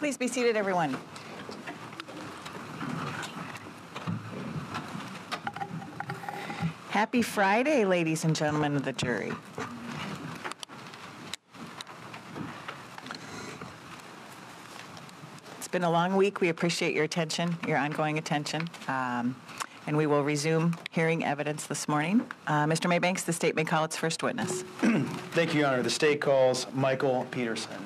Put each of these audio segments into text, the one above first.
Please be seated, everyone. Happy Friday, ladies and gentlemen of the jury. It's been a long week. We appreciate your attention, your ongoing attention. Um, and we will resume hearing evidence this morning. Uh, Mr. Maybanks, the state may call its first witness. Thank you, Your Honor. The state calls Michael Peterson.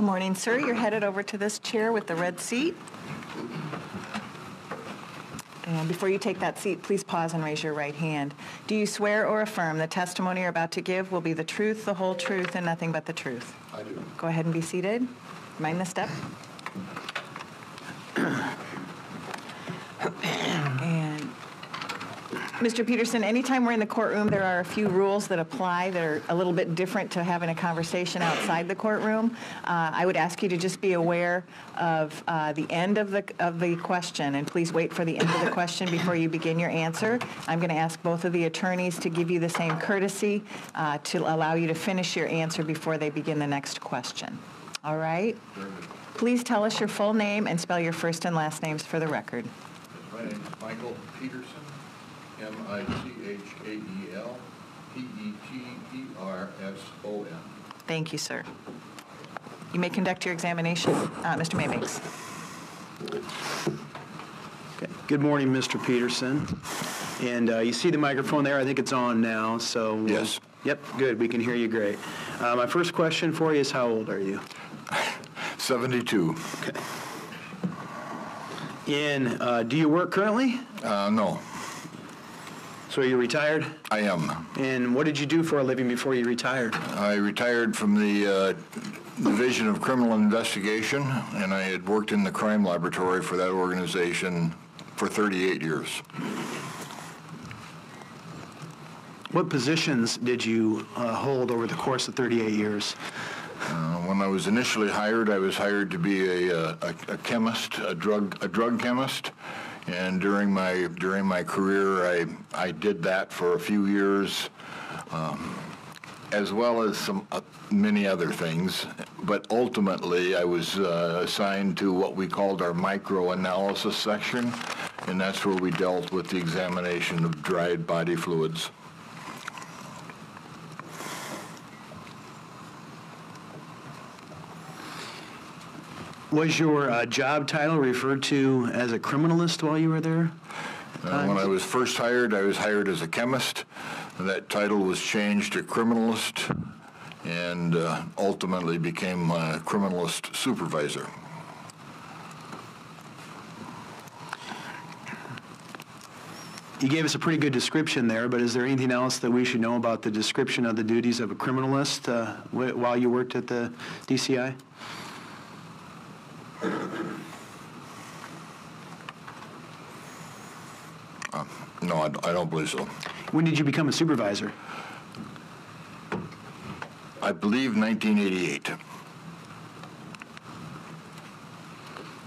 Good morning, sir. You're headed over to this chair with the red seat. And before you take that seat, please pause and raise your right hand. Do you swear or affirm the testimony you're about to give will be the truth, the whole truth, and nothing but the truth? I do. Go ahead and be seated. Mind the step. Mr. Peterson, anytime we're in the courtroom, there are a few rules that apply that are a little bit different to having a conversation outside the courtroom. Uh, I would ask you to just be aware of uh, the end of the, of the question, and please wait for the end of the question before you begin your answer. I'm going to ask both of the attorneys to give you the same courtesy uh, to allow you to finish your answer before they begin the next question. All right? Please tell us your full name and spell your first and last names for the record. My name is Michael Peterson, M-I-C-H-A-E-L, P-E-T-E-R-S-O-N. Thank you, sir. You may conduct your examination. Uh, Mr. Maybanks. Okay. Good morning, Mr. Peterson. And uh, you see the microphone there? I think it's on now, so. we'll- Yes. Yep, good. We can hear you great. Uh, My first question for you is how old are you? 72. Okay. And uh, do you work currently? Uh, no, So you're you retired? I am. And what did you do for a living before you retired? I retired from the uh, Division of Criminal Investigation, and I had worked in the crime laboratory for that organization for 38 years. What positions did you uh, hold over the course of 38 years? Uh, When I was initially hired, I was hired to be a, uh, a a chemist, a drug, a drug chemist. And during my, during my career, I, I did that for a few years, um, as well as some, uh, many other things. But ultimately, I was uh, assigned to what we called our microanalysis section, and that's where we dealt with the examination of dried body fluids. Was your uh, job title referred to as a criminalist while you were there? Uh, When I was first hired, I was hired as a chemist. That title was changed to criminalist and uh, ultimately became a criminalist supervisor. You gave us a pretty good description there, but is there anything else that we should know about the description of the duties of a criminalist uh, wh- while you worked at the DCI? No, I I don't believe so. When did you become a supervisor? I believe 1988.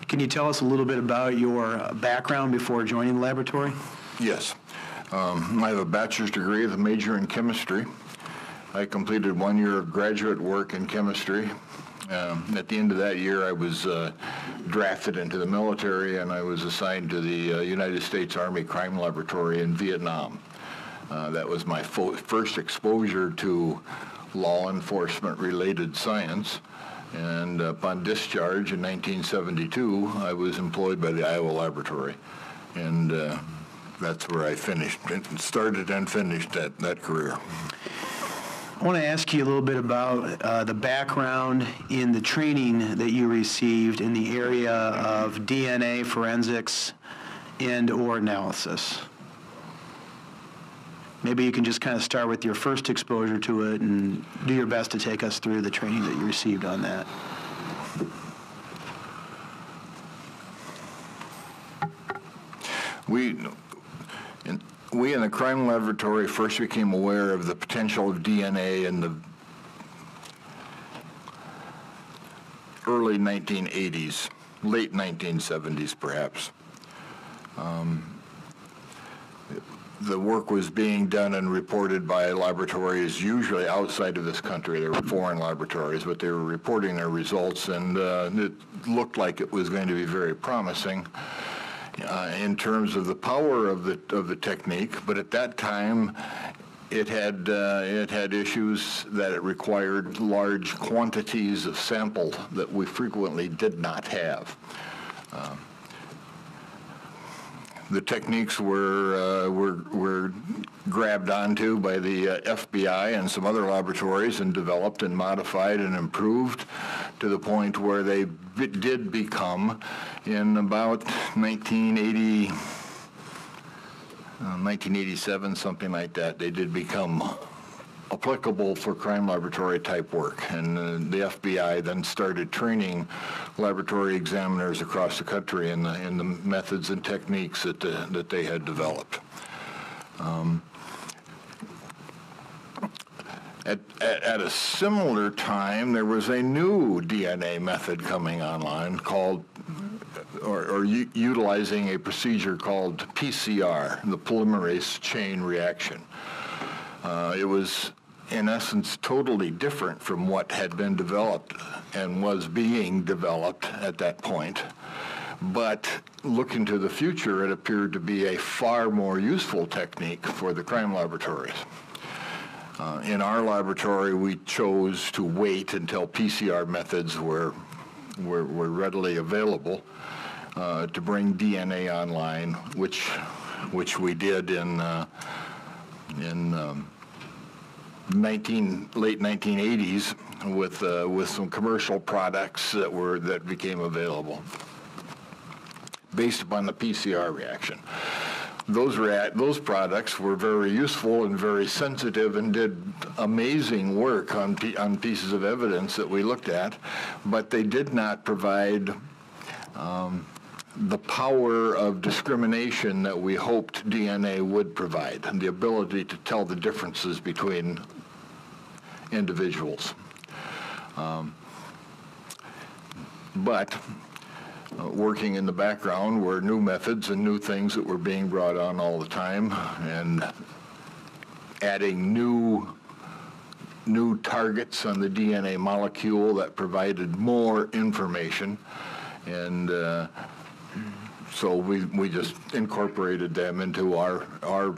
Can you tell us a little bit about your uh, background before joining the laboratory? Yes. Um, I have a bachelor's degree with a major in chemistry. I completed one year of graduate work in chemistry. Um, At the end of that year, I was uh, drafted into the military, and I was assigned to the uh, United States Army Crime Laboratory in Vietnam. Uh, That was my first exposure to law enforcement-related science. And upon discharge in 1972, I was employed by the Iowa Laboratory. And uh, that's where I finished, started and finished that, that career. I want to ask you a little bit about uh, the background in the training that you received in the area of DNA forensics and/or analysis. Maybe you can just kind of start with your first exposure to it and do your best to take us through the training that you received on that. We, we in the crime laboratory first became aware of the potential of DNA in the early 1980s, late 1970s perhaps. the work was being done and reported by laboratories usually outside of this country. They were foreign laboratories, but they were reporting their results, and uh, it looked like it was going to be very promising uh, in terms of the power of the of the technique. But at that time, it had uh, it had issues that it required large quantities of sample that we frequently did not have the techniques were, uh, were, were grabbed onto by the uh, FBI and some other laboratories and developed and modified and improved to the point where they did become, in about 1980, uh, 1987, something like that, they did become applicable for crime laboratory type work. And uh, the FBI then started training laboratory examiners across the country in the, in the methods and techniques that, the, that they had developed. Um, at, at, at a similar time, there was a new DNA method coming online called, or, or utilizing a procedure called PCR, the polymerase chain reaction. Uh, it was, in essence, totally different from what had been developed and was being developed at that point. But looking to the future, it appeared to be a far more useful technique for the crime laboratories. Uh, in our laboratory, we chose to wait until PCR methods were, were, were readily available uh, to bring DNA online, which, which we did in, uh, in um, 19, late 1980s with, uh, with some commercial products that were, that became available based upon the PCR reaction. Those, rea- those products were very useful and very sensitive and did amazing work on, pe- on pieces of evidence that we looked at, but they did not provide um, the power of discrimination that we hoped DNA would provide, and the ability to tell the differences between individuals. Um, but uh, working in the background were new methods and new things that were being brought on all the time, and adding new new targets on the DNA molecule that provided more information, and uh, so we we just incorporated them into our our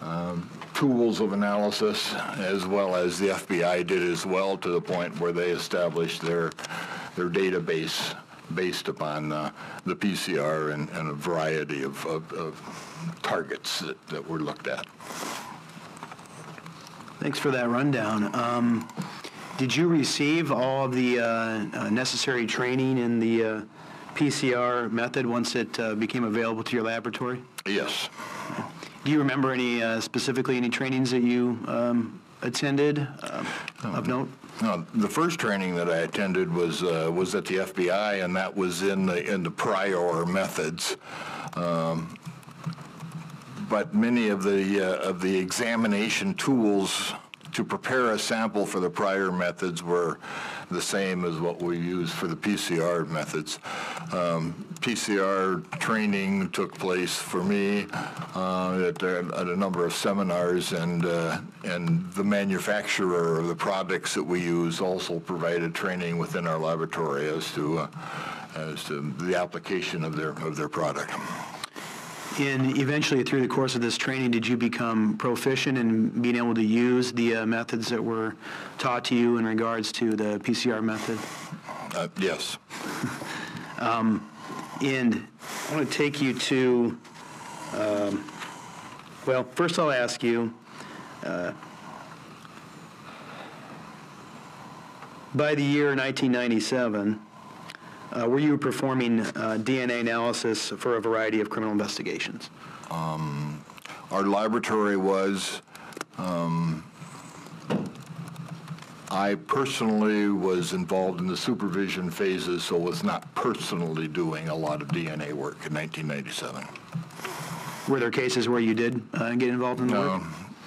um, tools of analysis, as well as the FBI did as well, to the point where they established their their database based upon uh, the PCR and, and a variety of, of, of targets that, that were looked at. Thanks for that rundown. Um, Did you receive all of the uh, uh, necessary training in the uh, PCR method once it uh, became available to your laboratory? Yes. Do you remember any, uh, specifically any trainings that you um, attended um, of note? No, the first training that I attended was uh, was at the FBI, and that was in the in the prior methods. Um, but many of the uh, of the examination tools to prepare a sample for the prior methods were the same as what we use for the PCR methods. Um, PCR training took place for me uh, at, at, a number of seminars, and uh, and the manufacturer of the products that we use also provided training within our laboratory as to uh, as to the application of their of their product. And eventually, through the course of this training, did you become proficient in being able to use the uh, methods that were taught to you in regards to the PCR method? Uh, yes. um, and I want to take you to, um, well, first I'll ask you, uh, by the year 1997, uh, were you performing uh, DNA analysis for a variety of criminal investigations? Um, our laboratory was. Um, I personally was involved in the supervision phases, so was not personally doing a lot of DNA work in 1997. Were there cases where you did uh, get involved in the work?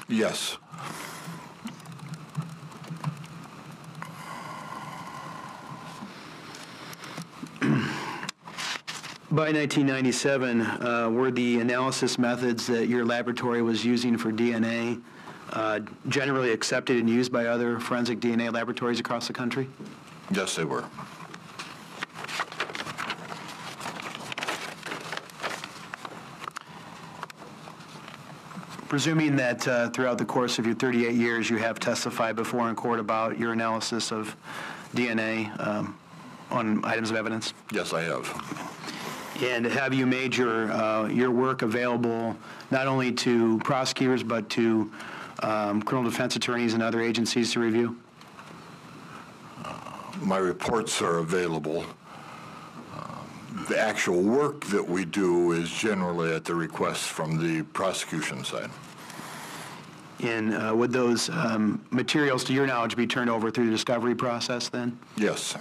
Yes. By 1997, uh, were the analysis methods that your laboratory was using for DNA uh, generally accepted and used by other forensic DNA laboratories across the country? Yes, they were. Presuming that uh, throughout the course of your 38 years, you have testified before in court about your analysis of DNA um, on items of evidence? Yes, I have. And have you made your, uh, your work available not only to prosecutors, but to um, criminal defense attorneys and other agencies to review? My reports are available. Um, The actual work that we do is generally at the request from the prosecution side. And uh, would those um, materials, to your knowledge, be turned over through the discovery process then? Yes.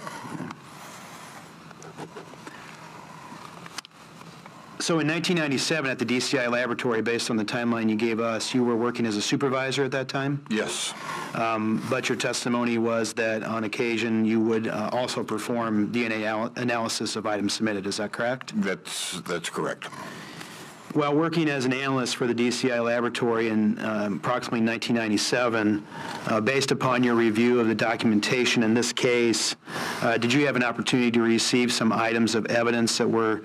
So in 1997, at the DCI laboratory, based on the timeline you gave us, you were working as a supervisor at that time? Yes. Um, But your testimony was that on occasion, you would uh, also perform DNA al- analysis of items submitted, is that correct? That's, that's correct. While working as an analyst for the DCI laboratory in um, approximately 1997, uh, based upon your review of the documentation in this case, uh, did you have an opportunity to receive some items of evidence that were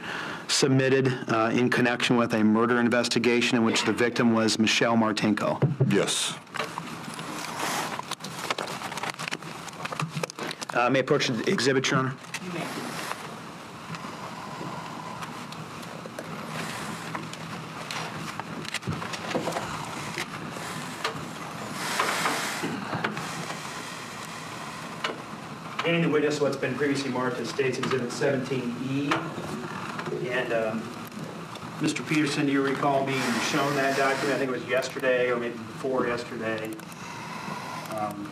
submitted uh, in connection with a murder investigation in which the victim was Michelle Martinko? Yes. Uh, May I approach the exhibit, Your Honor? Handing the witness what's been previously marked as State's Exhibit 17E. And um, Mr. Peterson, do you recall being shown that document? I think it was yesterday or maybe before yesterday. Um,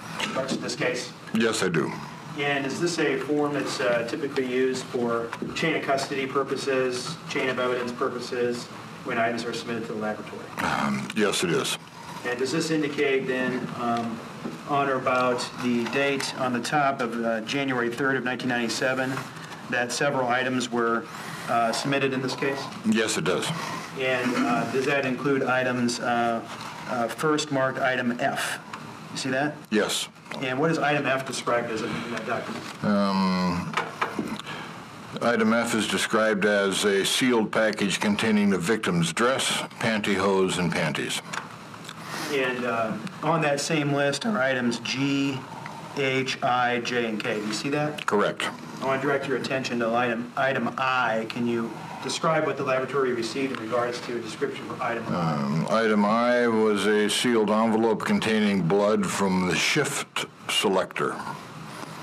in this case? Yes, I do. And is this a form that's uh, typically used for chain of custody purposes, chain of evidence purposes, when items are submitted to the laboratory? Yes, it is. And does this indicate then, um, on or about the date on the top of uh, January 3rd of 1997, that several items were uh, submitted in this case? Yes, it does. And uh, does that include items, uh, uh, first marked item F? You see that? Yes. And what is item F described as in that document? Item F is described as a sealed package containing the victim's dress, pantyhose, and panties. And uh, on that same list are items G, H, I, J, and K. Do you see that? Correct. I want to direct your attention to item, item I. Can you describe what the laboratory received in regards to a description for item I? Um, Item I was a sealed envelope containing blood from the shift selector.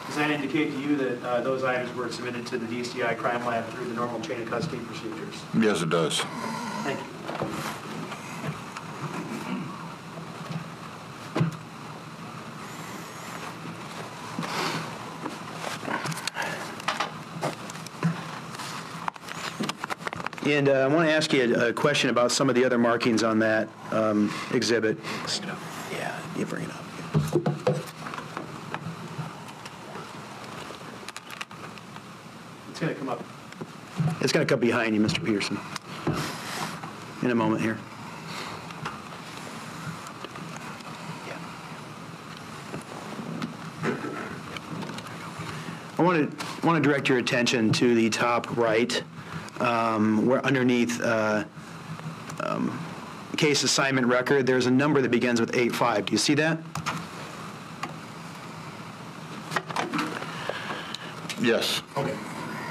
Does that indicate to you that uh, those items were submitted to the DCI crime lab through the normal chain of custody procedures? Yes, it does. Thank you. And uh, I want to ask you a a question about some of the other markings on that um, exhibit. Yeah, you bring it up. It's going to come up. It's going to come behind you, Mr. Peterson, in a moment here. I want to, want to direct your attention to the top right, um, where underneath uh, um, case assignment record, there's a number that begins with 85. Do you see that? Yes. Okay.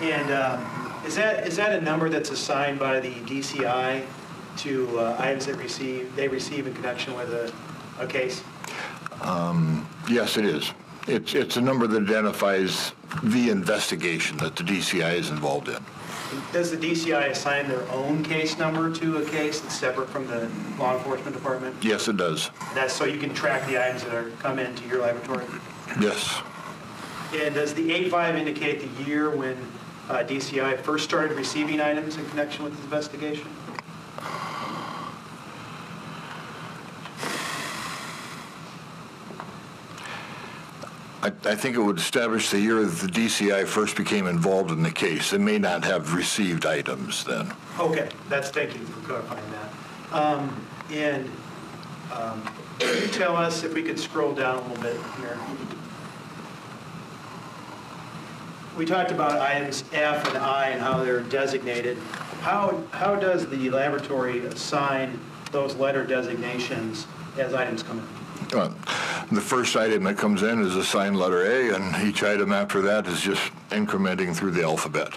And uh, is that, is that a number that's assigned by the DCI to uh, items that receive, they receive in connection with a, a case? Yes, it is. It's, it's a number that identifies the investigation that the DCI is involved in. Does the DCI assign their own case number to a case that's separate from the law enforcement department? Yes, it does. That's so you can track the items that are, come into your laboratory? Yes. And does the 85 indicate the year when uh, DCI first started receiving items in connection with this investigation? I, I think it would establish the year that the DCI first became involved in the case. They may not have received items then. Okay, that's, thank you for clarifying that. Um, And um, can you tell us, if we could scroll down a little bit here? We talked about items F and I and how they're designated. How, how does the laboratory assign those letter designations as items come in? Uh, The first item that comes in is assigned letter A, and each item after that is just incrementing through the alphabet.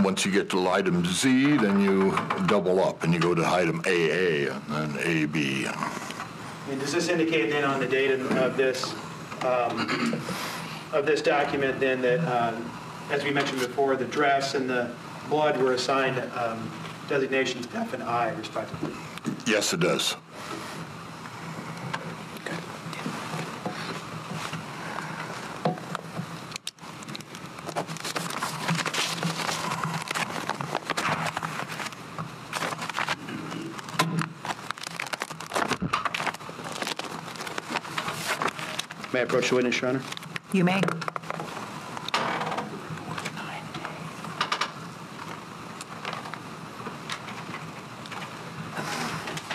Once you get to item Z, then you double up, and you go to item AA, and then AB. And does this indicate then on the date of this, um, of this document then that, um, as we mentioned before, the dress and the blood were assigned um, designations F and I respectively? Yes, it does. Approach the witness, Your Honor? You may.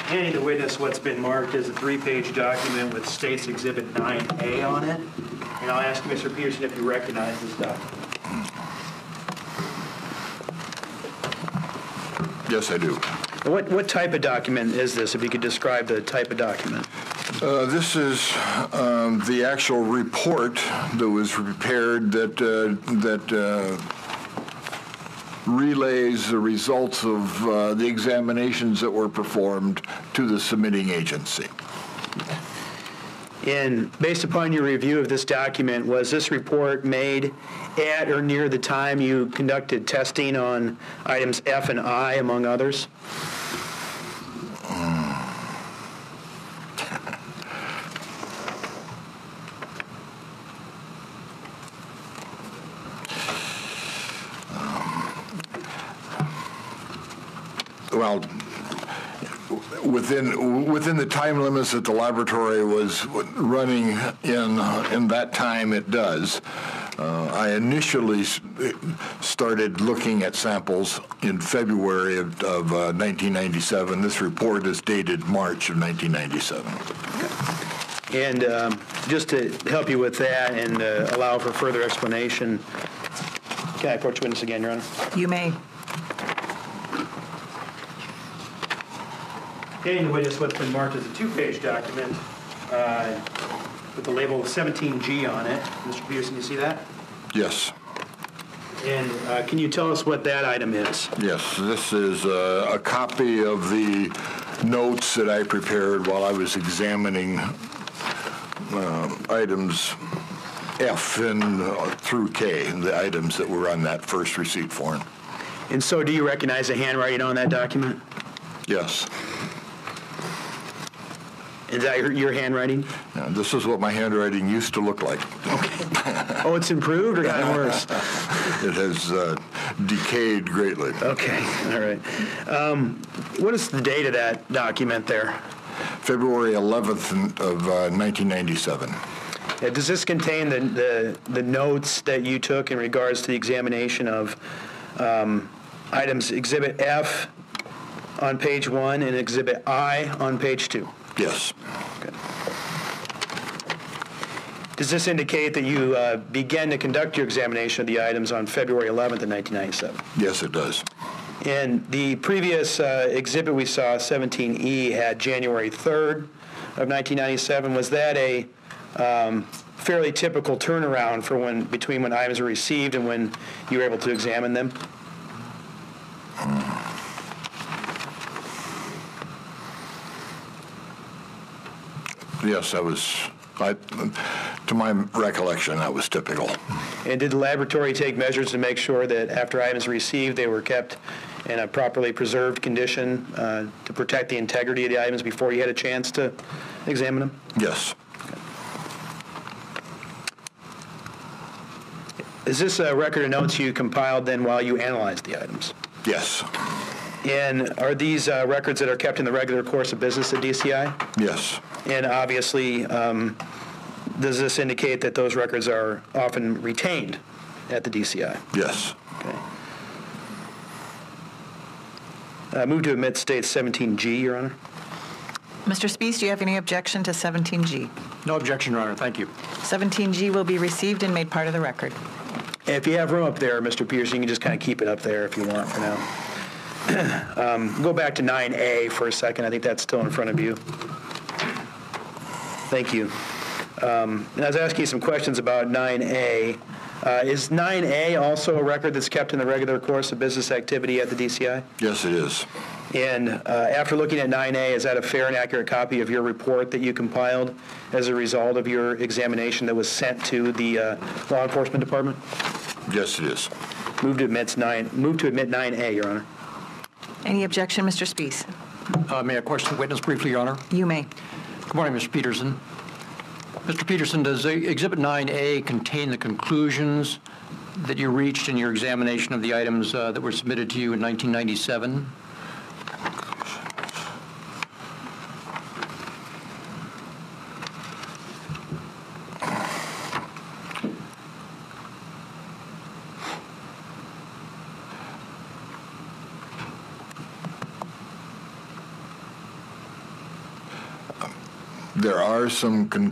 Handing the witness what's been marked as a three-page document with State's Exhibit 9A on it. And I'll ask Mr. Peterson if you recognize this document. Yes, I do. What, what type of document is this, if you could describe the type of document? Uh, This is um, the actual report that was prepared that, uh, that uh, relays the results of uh, the examinations that were performed to the submitting agency. And based upon your review of this document, was this report made at or near the time you conducted testing on items F and I, among others? Well, within, within the time limits that the laboratory was running in, in that time, it does. Uh, I initially started looking at samples in February of, of uh, 1997. This report is dated March of 1997. And um, just to help you with that and uh, allow for further explanation, can I approach witness again, Your Honor? You may. The witness what's been marked as a two-page document uh, with the label 17G on it. Mr. Peterson, you see that? Yes. And uh, can you tell us what that item is? Yes, this is uh, a copy of the notes that I prepared while I was examining um, items F and uh, through K, the items that were on that first receipt form. And so do you recognize the handwriting on that document? Yes. Is that your- your handwriting? This is what my handwriting used to look like. Okay. Oh, it's improved or gotten worse? It has uh, decayed greatly. Okay, all right. Um, What is the date of that document there? February 11th of uh, 1997. Uh, Does this contain the, the, the notes that you took in regards to the examination of um, items Exhibit F on page one and Exhibit I on page two? Yes. Okay. Does this indicate that you uh, began to conduct your examination of the items on February 11th of 1997? Yes, it does. And the previous uh, exhibit we saw, 17E, had January 3rd of 1997. Was that a um, fairly typical turnaround for when, between when items were received and when you were able to examine them? Yes, that was, I, to my recollection, that was typical. And did the laboratory take measures to make sure that after items were received, they were kept in a properly preserved condition uh, to protect the integrity of the items before you had a chance to examine them? Yes. Is this a record of notes you compiled then while you analyzed the items? Yes. And are these uh, records that are kept in the regular course of business at DCI? Yes. And obviously, um, does this indicate that those records are often retained at the DCI? Yes. Okay. Uh, Move to admit State 17G, Your Honor. Mr. Spies, do you have any objection to 17G? No objection, Your Honor. Thank you. 17G will be received and made part of the record. If you have room up there, Mr. Peterson, you can just kind of keep it up there if you want for now. Um, Go back to 9A for a second. I think that's still in front of you. Thank you. Um, And I was asking you some questions about 9A. Uh, Is 9A also a record that's kept in the regular course of business activity at the DCI? Yes, it is. And uh, after looking at 9A, is that a fair and accurate copy of your report that you compiled as a result of your examination that was sent to the uh, law enforcement department? Yes, it is. Move to admit 9, move to admit 9A, Your Honor. Any objection, Mr. Spies? Uh, May I question the witness briefly, Your Honor? You may. Good morning, Mr. Peterson. Mr. Peterson, does Exhibit 9A contain the conclusions that you reached in your examination of the items uh, that were submitted to you in 1997? Are some, con-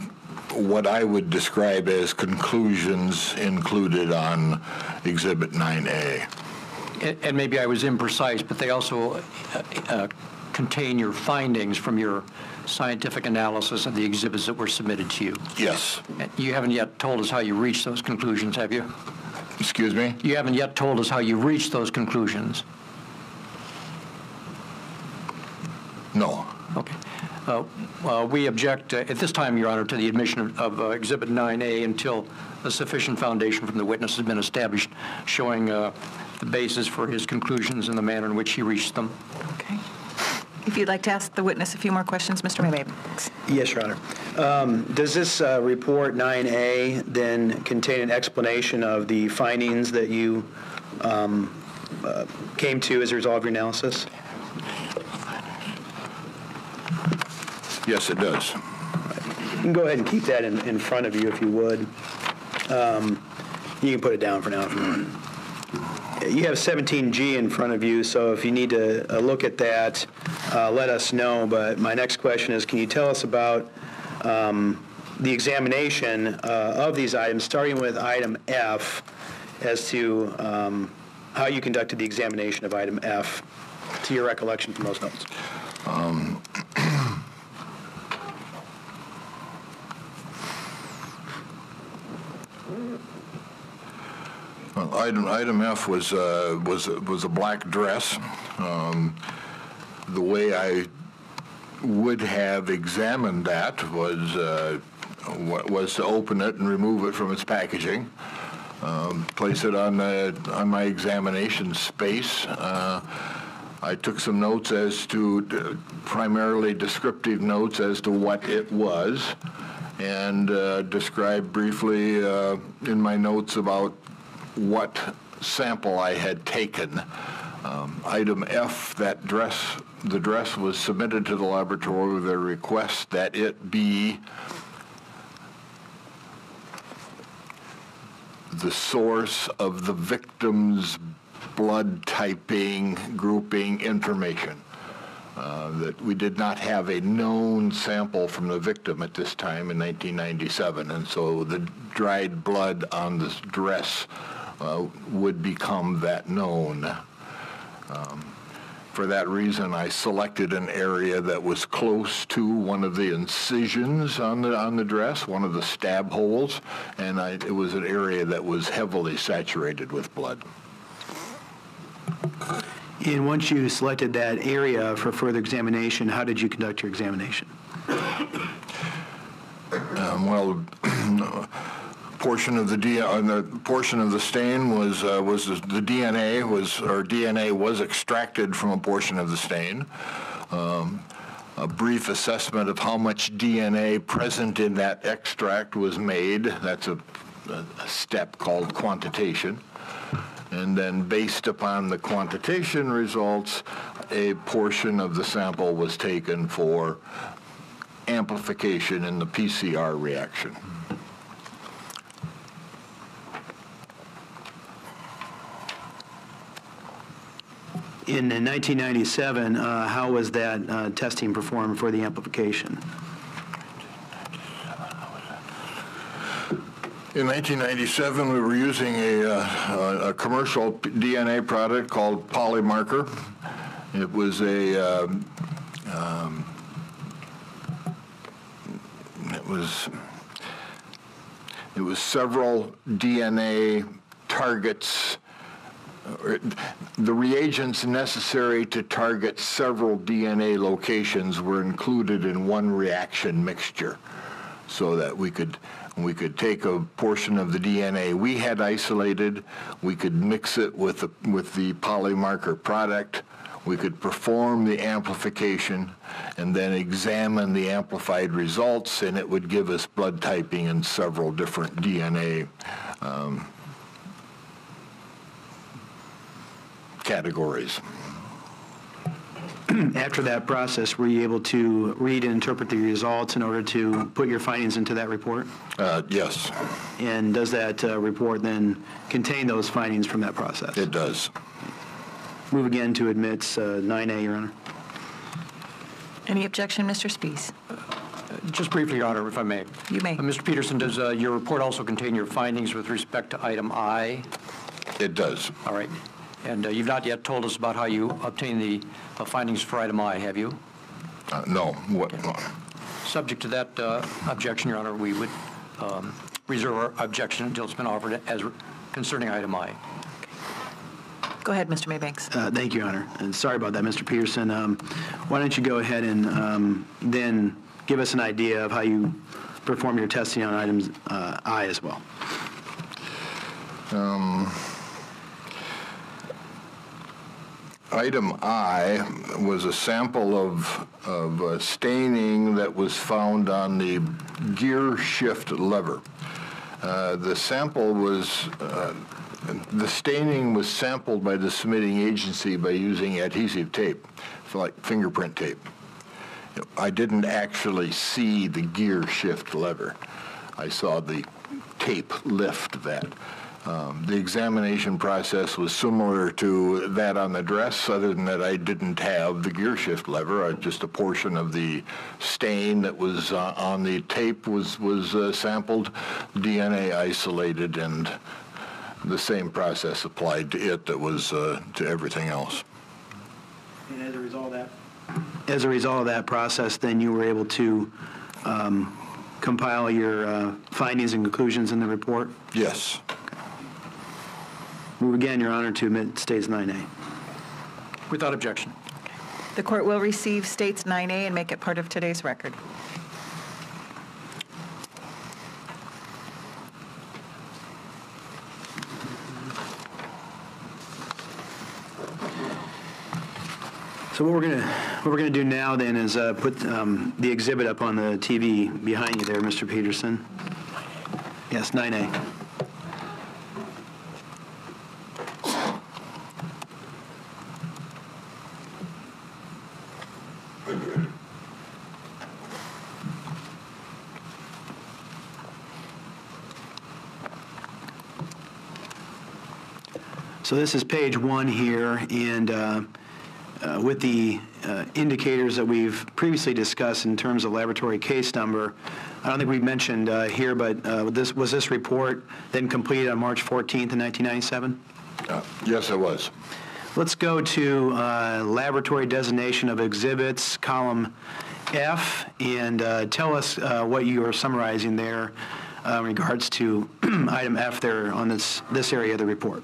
what I would describe as conclusions included on Exhibit 9A. And- And maybe I was imprecise, but they also uh, uh, contain your findings from your scientific analysis of the exhibits that were submitted to you. Yes. You haven't yet told us how you reached those conclusions, have you? Excuse me? You haven't yet told us how you reached those conclusions. No. Okay. Uh, uh, We object uh, at this time, Your Honor, to the admission of- of uh, Exhibit 9A until a sufficient foundation from the witness has been established showing uh, the basis for his conclusions and the manner in which he reached them. Okay. If you'd like to ask the witness a few more questions, Mr. Maybe. Yes, Your Honor. Um, Does this uh, report 9A then contain an explanation of the findings that you um, uh, came to as a result of your analysis? Yes, it does. You can go ahead and keep that in, in front of you if you would. Um, You can put it down for now you have 17G in front of you, so if you need to uh, look at that, uh, let us know. But my next question is, can you tell us about um, the examination uh, of these items, starting with item F, as to um, how you conducted the examination of item F, to your recollection from those notes? Well, Item, item F was, uh, was, was a black dress. Um, The way I would have examined that was, uh, was to open it and remove it from its packaging, um, place it on, the- on my examination space. Uh, I took some notes as to, primarily descriptive notes as to what it was, and uh, described briefly uh, in my notes about what sample I had taken. Um, Item F, that dress, the dress was submitted to the laboratory with a request that it be the source of the victim's blood typing, grouping information. Uh, That we did not have a known sample from the victim at this time in 1997, and so the dried blood on this dress uh, would become that known. Um, For that reason, I selected an area that was close to one of the incisions on the, on the dress, one of the stab holes, and I, it was an area that was heavily saturated with blood. And once you selected that area for further examination, how did you conduct your examination? Um, Well, portion of the D, uh, the portion of the stain was, uh, was the DNA was, or DNA was extracted from a portion of the stain. Um, A brief assessment of how much DNA present in that extract was made. That's a, a step called quantitation. And then based upon the quantitation results, a portion of the sample was taken for amplification in the PCR reaction. In 1997, uh, how was that uh, testing performed for the amplification? In 1997, we were using a, uh, a commercial DNA product called Polymarker. It was a, um, um, it was, it was several DNA targets, the reagents necessary to target several DNA locations were included in one reaction mixture so that we could we could take a portion of the DNA we had isolated, we could mix it with the, with the polymarker product, we could perform the amplification and then examine the amplified results and it would give us blood typing in several different DNA um, categories. After that process, were you able to read and interpret the results in order to put your findings into that report? Uh, yes, And does that uh, report then contain those findings from that process? it does. Move again to admits uh, 9A, Your Honor. Any objection, Mr. Spies? Just briefly, Your Honor, if I may. You may. Uh, Mr. Peterson, does uh, your report also contain your findings with respect to item I? It does. All right. And uh, you've not yet told us about how you obtained the uh, findings for item I, have you? Uh, no, what, Subject to that uh, objection, Your Honor, we would um, reserve our objection until it's been offered as concerning item I. Go ahead, Mr. Maybanks. Uh, Thank you, Your Honor. And sorry about that, Mr. Peterson. Um, Why don't you go ahead and um, then give us an idea of how you perform your testing on items uh, I as well? Item I was a sample of, of uh, staining that was found on the gear shift lever. Uh, The sample was, uh, the staining was sampled by the submitting agency by using adhesive tape, like fingerprint tape. I didn't actually see the gear shift lever. I saw the tape lift that. Um, The examination process was similar to that on the dress, other than that I didn't have the gear shift lever. I- Just a portion of the stain that was uh, on the tape was, was uh, sampled, DNA isolated, and the same process applied to it that was uh, to everything else. And as a result of that? As a result of that process, then you were able to um, compile your uh, findings and conclusions in the report? Yes. Move again, Your Honor, to admit states 9A. Without objection. The court will receive States 9A and make it part of today's record. So what we're going to, what we're going to do now then is uh, put um, the exhibit up on the TV behind you there, Mr. Peterson. Yes, 9A. So this is page one here, and uh, uh, with the uh, indicators that we've previously discussed in terms of laboratory case number, I don't think we've mentioned uh, here, but uh, this, was this report then completed on March 14th in 1997? Uh, Yes, it was. Let's go to uh, laboratory designation of exhibits, column F, and uh, tell us uh, what you are summarizing there uh, in regards to item F there on this, this area of the report.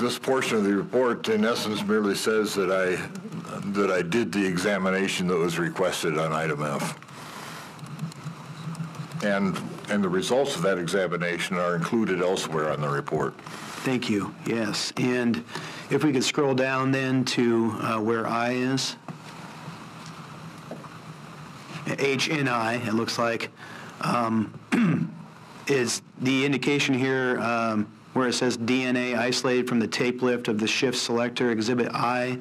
This portion of the report, in essence, merely says that I, that I did the examination that was requested on item F. And, and the results of that examination are included elsewhere on the report. Thank you, yes. And if we could scroll down then to uh, where I is. HNI, it looks like, um, is the indication here um, where it says DNA isolated from the tape lift of the shift selector, Exhibit I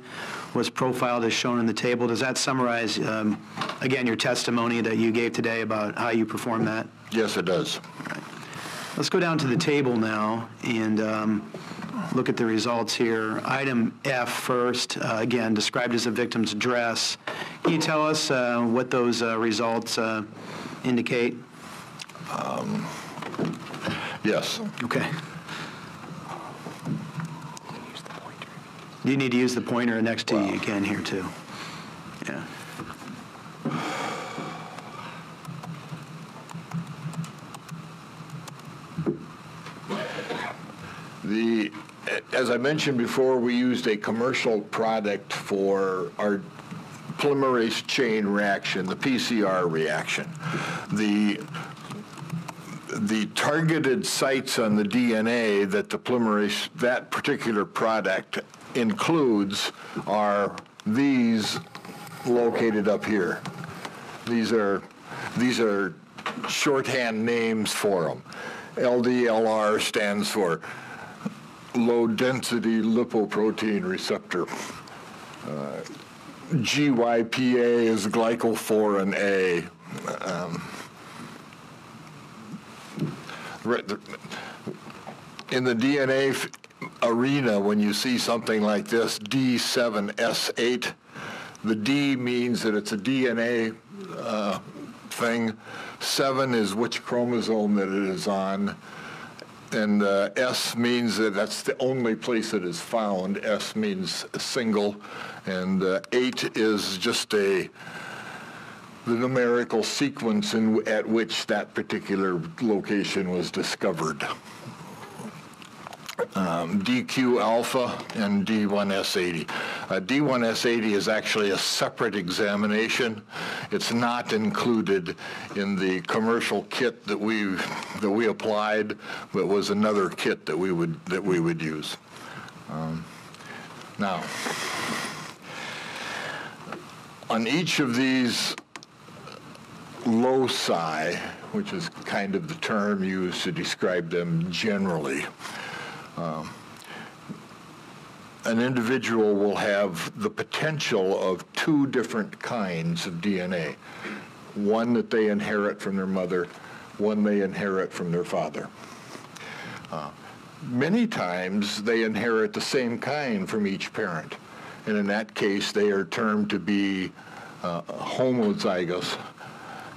was profiled as shown in the table. Does that summarize, um, again, your testimony that you gave today about how you performed that? Yes, it does. Let's go down to the table now and um, look at the results here. Item F first, uh, again, described as a victim's dress. Can you tell us uh, what those uh, results uh, indicate? Yes. Okay. You need to use the pointer next to you, you can here too. Yeah. The, as I mentioned before, we used a commercial product for our polymerase chain reaction, the PCR reaction. The, the targeted sites on the DNA that the polymerase, that particular product includes are these located up here. These are, these are shorthand names for them. LDLR stands for low-density lipoprotein receptor. Uh, GYPA is glycophorin A. Um, In the DNA arena, when you see something like this, D7S8, the D means that it's a DNA uh, thing. Seven is which chromosome that it is on. And uh, S means that that's the only place it is found. S means single. And uh, eight is just a, the numerical sequence in, at which that particular location was discovered. Um, DQ alpha and D1S80. Uh, D1S80 is actually a separate examination. It's not included in the commercial kit that we that we applied, but was another kit that we would that we would use. Um, now, on each of these loci, which is kind of the term used to describe them generally, an individual will have the potential of two different kinds of DNA. One that they inherit from their mother, one they inherit from their father. Uh, many times they inherit the same kind from each parent. And in that case, they are termed to be uh, homozygous.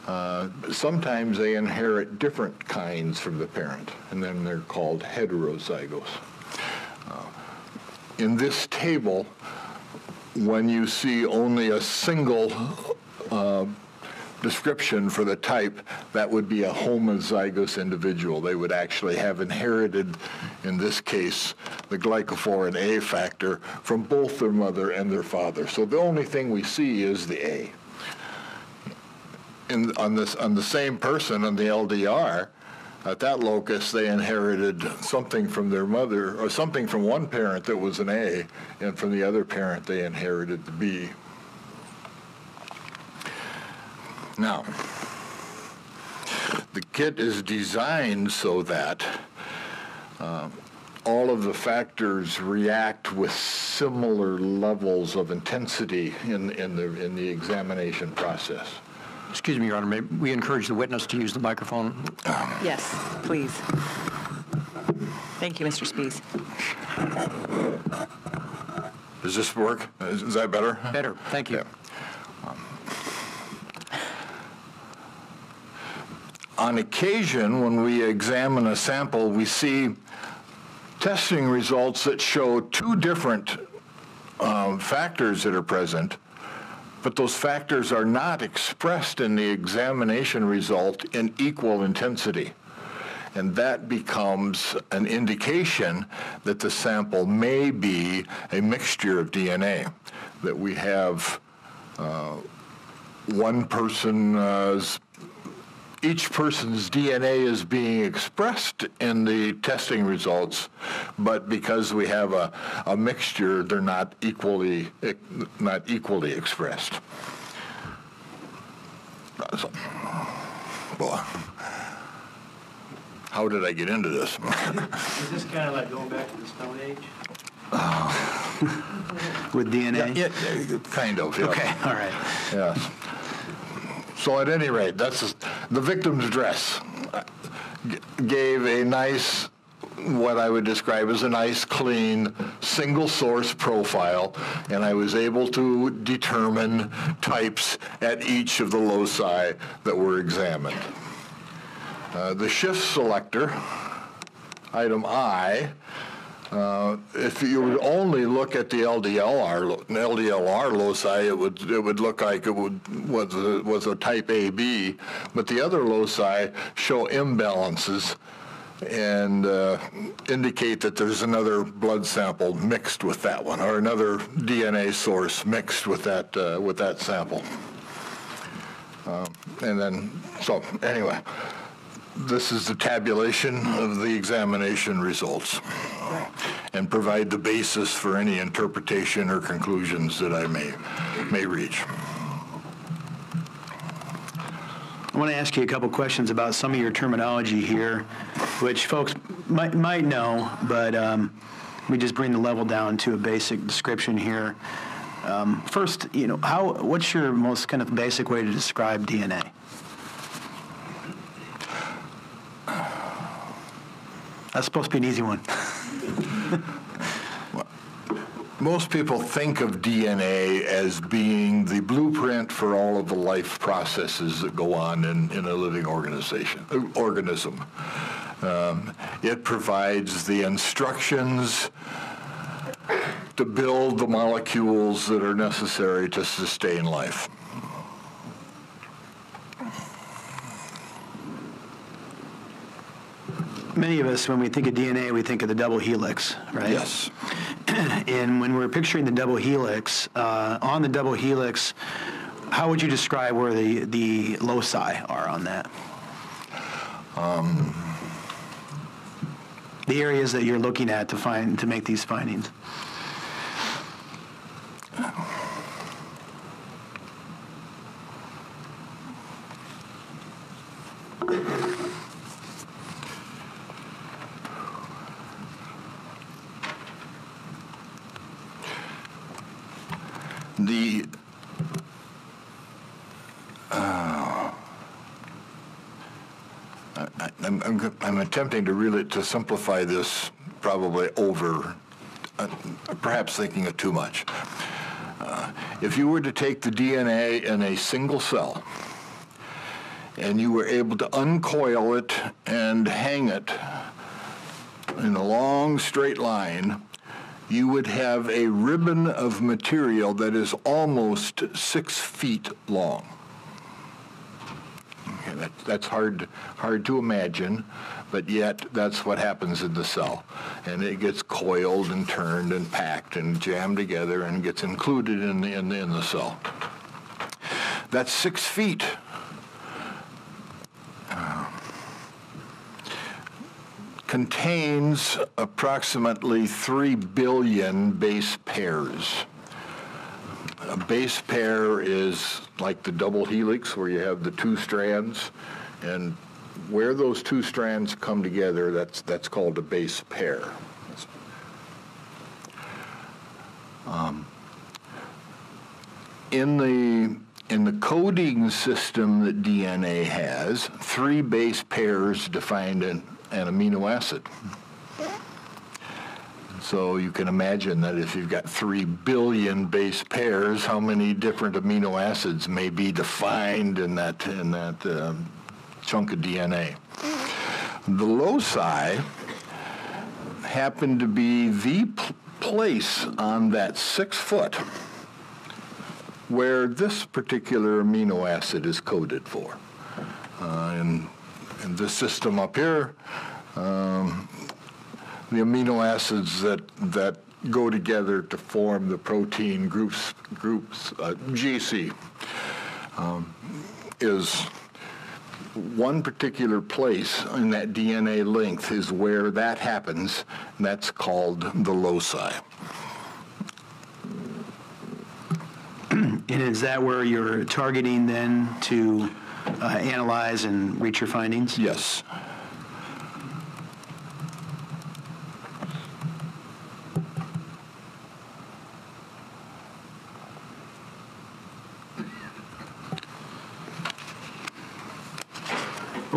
Uh, sometimes they inherit different kinds from the parent, and then they're called heterozygous in this table, when you see only a single uh, description for the type, that would be a homozygous individual. They would actually have inherited, in this case, the glycophorin A factor from both their mother and their father. So the only thing we see is the A. In, on, this, on the same person, on the LDR, at that locus, they inherited something from their mother, or something from one parent that was an A, and from the other parent, they inherited the B. Now, the kit is designed so that uh, all of the factors react with similar levels of intensity in, in, the, in the examination process. Excuse me, Your Honor, may we encourage the witness to use the microphone? Yes, please. Thank you, Mr. Spies. Does this work? Is, is that better? Better, thank you. On occasion, when we examine a sample, we see testing results that show two different um, factors that are present, but those factors are not expressed in the examination result in equal intensity. And that becomes an indication that the sample may be a mixture of DNA, that we have uh, one person's each person's DNA is being expressed in the testing results, but because we have a, a mixture, they're not equally not equally expressed. So, boy. how did I get into this? Is this kind of like going back to the Stone Age? With DNA? Yeah, yeah, kind of, yeah. Okay, all right. Yes. So at any rate, that's the victim's dress gave a nice, what I would describe as a nice, clean, single source profile, and I was able to determine types at each of the loci that were examined. Uh, the shift selector, item I, uh, If you would only look at the LDLR, LDLR loci, it would, it would look like it would, was a, was a type AB, but the other loci show imbalances and uh, indicate that there's another blood sample mixed with that one, or another DNA source mixed with that, uh, with that sample. Um, And then, so, anyway, this is the tabulation of the examination results and provide the basis for any interpretation or conclusions that I may, may reach. I want to ask you a couple questions about some of your terminology here, which folks might, might know, but um, we just bring the level down to a basic description here. Um, First, you know, how, what's your most kind of basic way to describe DNA? That's supposed to be an easy one. Most people think of DNA as being the blueprint for all of the life processes that go on in, in a living organization, organism. Um, it provides the instructions to build the molecules that are necessary to sustain life. Many of us, when we think of DNA, we think of the double helix, right? Yes. And when we're picturing the double helix, uh, on the double helix, how would you describe where the, the loci are on that? the areas that you're looking at to find to make these findings. The, uh, I- I- I'm, Attempting to really, to simplify this probably over, uh, perhaps thinking of too much. Uh, If you were to take the DNA in a single cell, and you were able to uncoil it and hang it in a long straight line, you would have a ribbon of material that is almost six feet long. Okay, that, that's hard, hard to imagine, but yet that's what happens in the cell. And it gets coiled and turned and packed and jammed together and gets included in the, in the, in the cell. That's six feet. Um, contains approximately 3 billion base pairs. A base pair is like the double helix where you have the two strands and where those two strands come together that's that's called a base pair. Um, in the in the coding system that DNA has, three base pairs define an, an amino acid. So you can imagine that if you've got three billion base pairs, how many different amino acids may be defined in that in that um, chunk of DNA. The loci happen to be the pl- place on that six foot where this particular amino acid is coded for. Uh, in, in this system up here, um, the amino acids that, that go together to form the protein groups, groups uh, GC, um, is one particular place in that DNA length is where that happens, and that's called the loci. And is that where you're targeting then to uh, analyze and reach your findings? Yes.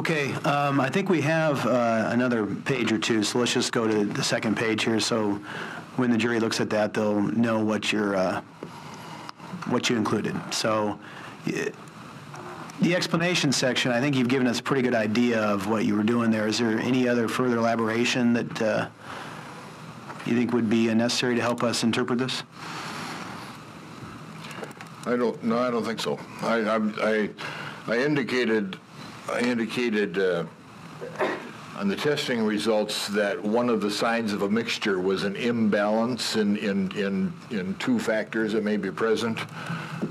Okay, um, I think we have uh, another page or two, so let's just go to the second page here, so when the jury looks at that, they'll know what you're, uh, what you included. So the explanation section, I think you've given us a pretty good idea of what you were doing there. Is there any other further elaboration that uh, you think would be necessary to help us interpret this? I don't, no, I don't think so. I, I'm- I, I indicated, I indicated uh, on the testing results that one of the signs of a mixture was an imbalance in, in, in, in two factors that may be present.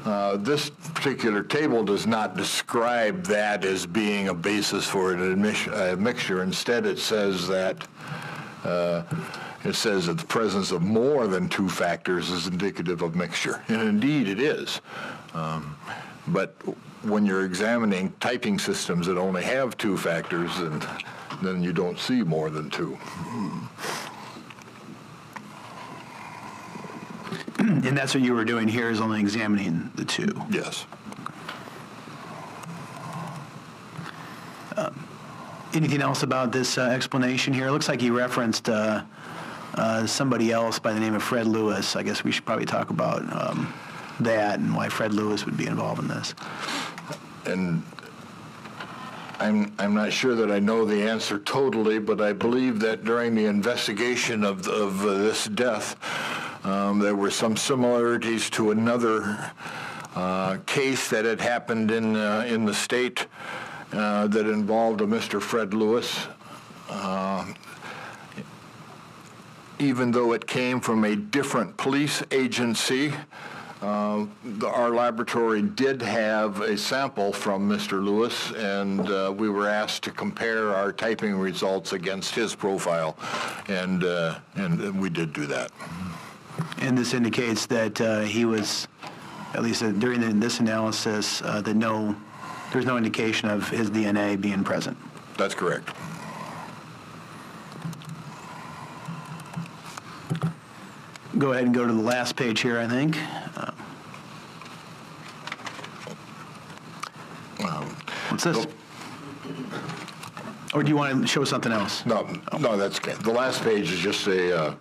Uh, This particular table does not describe that as being a basis for an admission, a mixture. Instead, it says that uh, it says that the presence of more than two factors is indicative of mixture, and indeed it is. Um, But when you're examining typing systems that only have two factors, then, then you don't see more than two. And that's what you were doing here, is only examining the two. Yes. Anything else about this uh, explanation here? It looks like you referenced uh, uh, somebody else by the name of Fred Lewis. I guess we should probably talk about um, that and why Fred Lewis would be involved in this. And I'm, I'm not sure that I know the answer totally, but I believe that during the investigation of, of uh, this death, um, there were some similarities to another uh, case that had happened in, uh, in the state uh, that involved a Mr. Fred Lewis. Uh, even though it came from a different police agency, uh, the- our laboratory did have a sample from Mr. Lewis, and uh, we were asked to compare our typing results against his profile, and, uh, and we did do that. And this indicates that uh, he was, at least uh, during the- this analysis, uh, that no, there's no indication of his DNA being present. That's correct. Go ahead and go to the last page here, I think. What's this? Or do you want to show something else? No, no, that's, okay. the last page is just a, uh,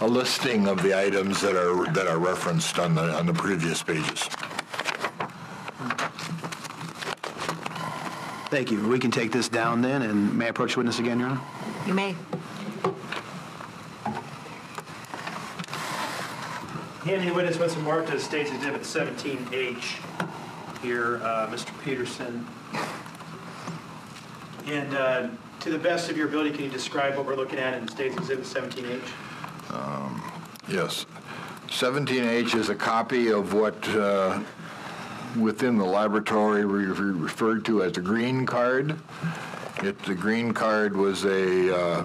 a listing of the items that are, that are referenced on the, on the previous pages. Thank you. We can take this down then, and may I approach the witness again, Your Honor? You may. Handing the witness what's marked as State's Exhibit 17H here, uh, Mr. Peterson. And uh, to the best of your ability, can you describe what we're looking at in State's Exhibit 17H? Yes. 17H is a copy of what, uh, within the laboratory, we re- referred to as the green card. It, the green card was a uh,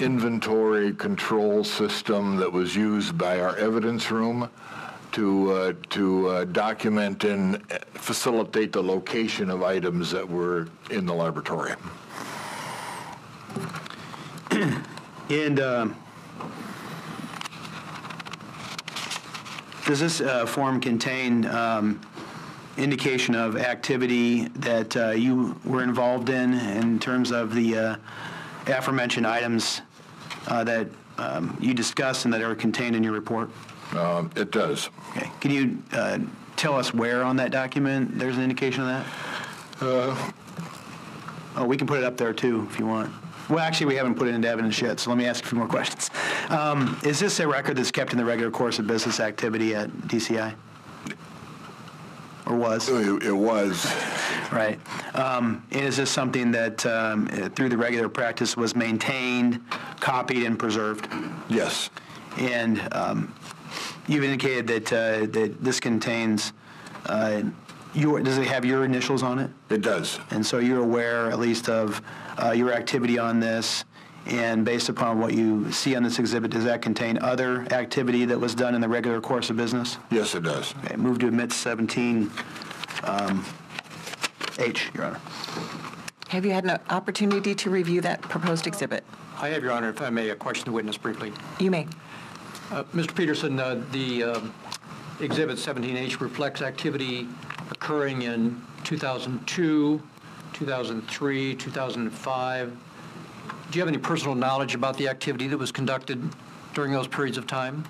inventory control system that was used by our evidence room to, uh, to uh, document and uh, facilitate the location of items that were in the laboratory. And um, does this uh, form contain um, indication of activity that uh, you were involved in in terms of the uh, aforementioned items uh, that um, you discussed and that are contained in your report? Um, It does. Okay. Can you uh, tell us where on that document there's an indication of that? Oh, we can put it up there too, if you want. Well, actually, we haven't put it into evidence yet, so let me ask a few more questions. Um, Is this a record that's kept in the regular course of business activity at DCI? Or was? It it was. Right. Um, And is this something that, um, through the regular practice, was maintained, copied, and preserved? Yes. And um, you've indicated that, uh, that this contains, uh, your, does it have your initials on it? It does. And so you're aware at least of uh, your activity on this, and based upon what you see on this exhibit, does that contain other activity that was done in the regular course of business? Yes, it does. Okay, move to admit 17 um, H, Your Honor. Have you had an opportunity to review that proposed exhibit? I have, Your Honor, if I may, uh, question the witness briefly. You may. Uh, Mr. Peterson, uh, the um, Exhibit 17H reflects activity occurring in 2002, 2003, 2005. Do you have any personal knowledge about the activity that was conducted during those periods of time?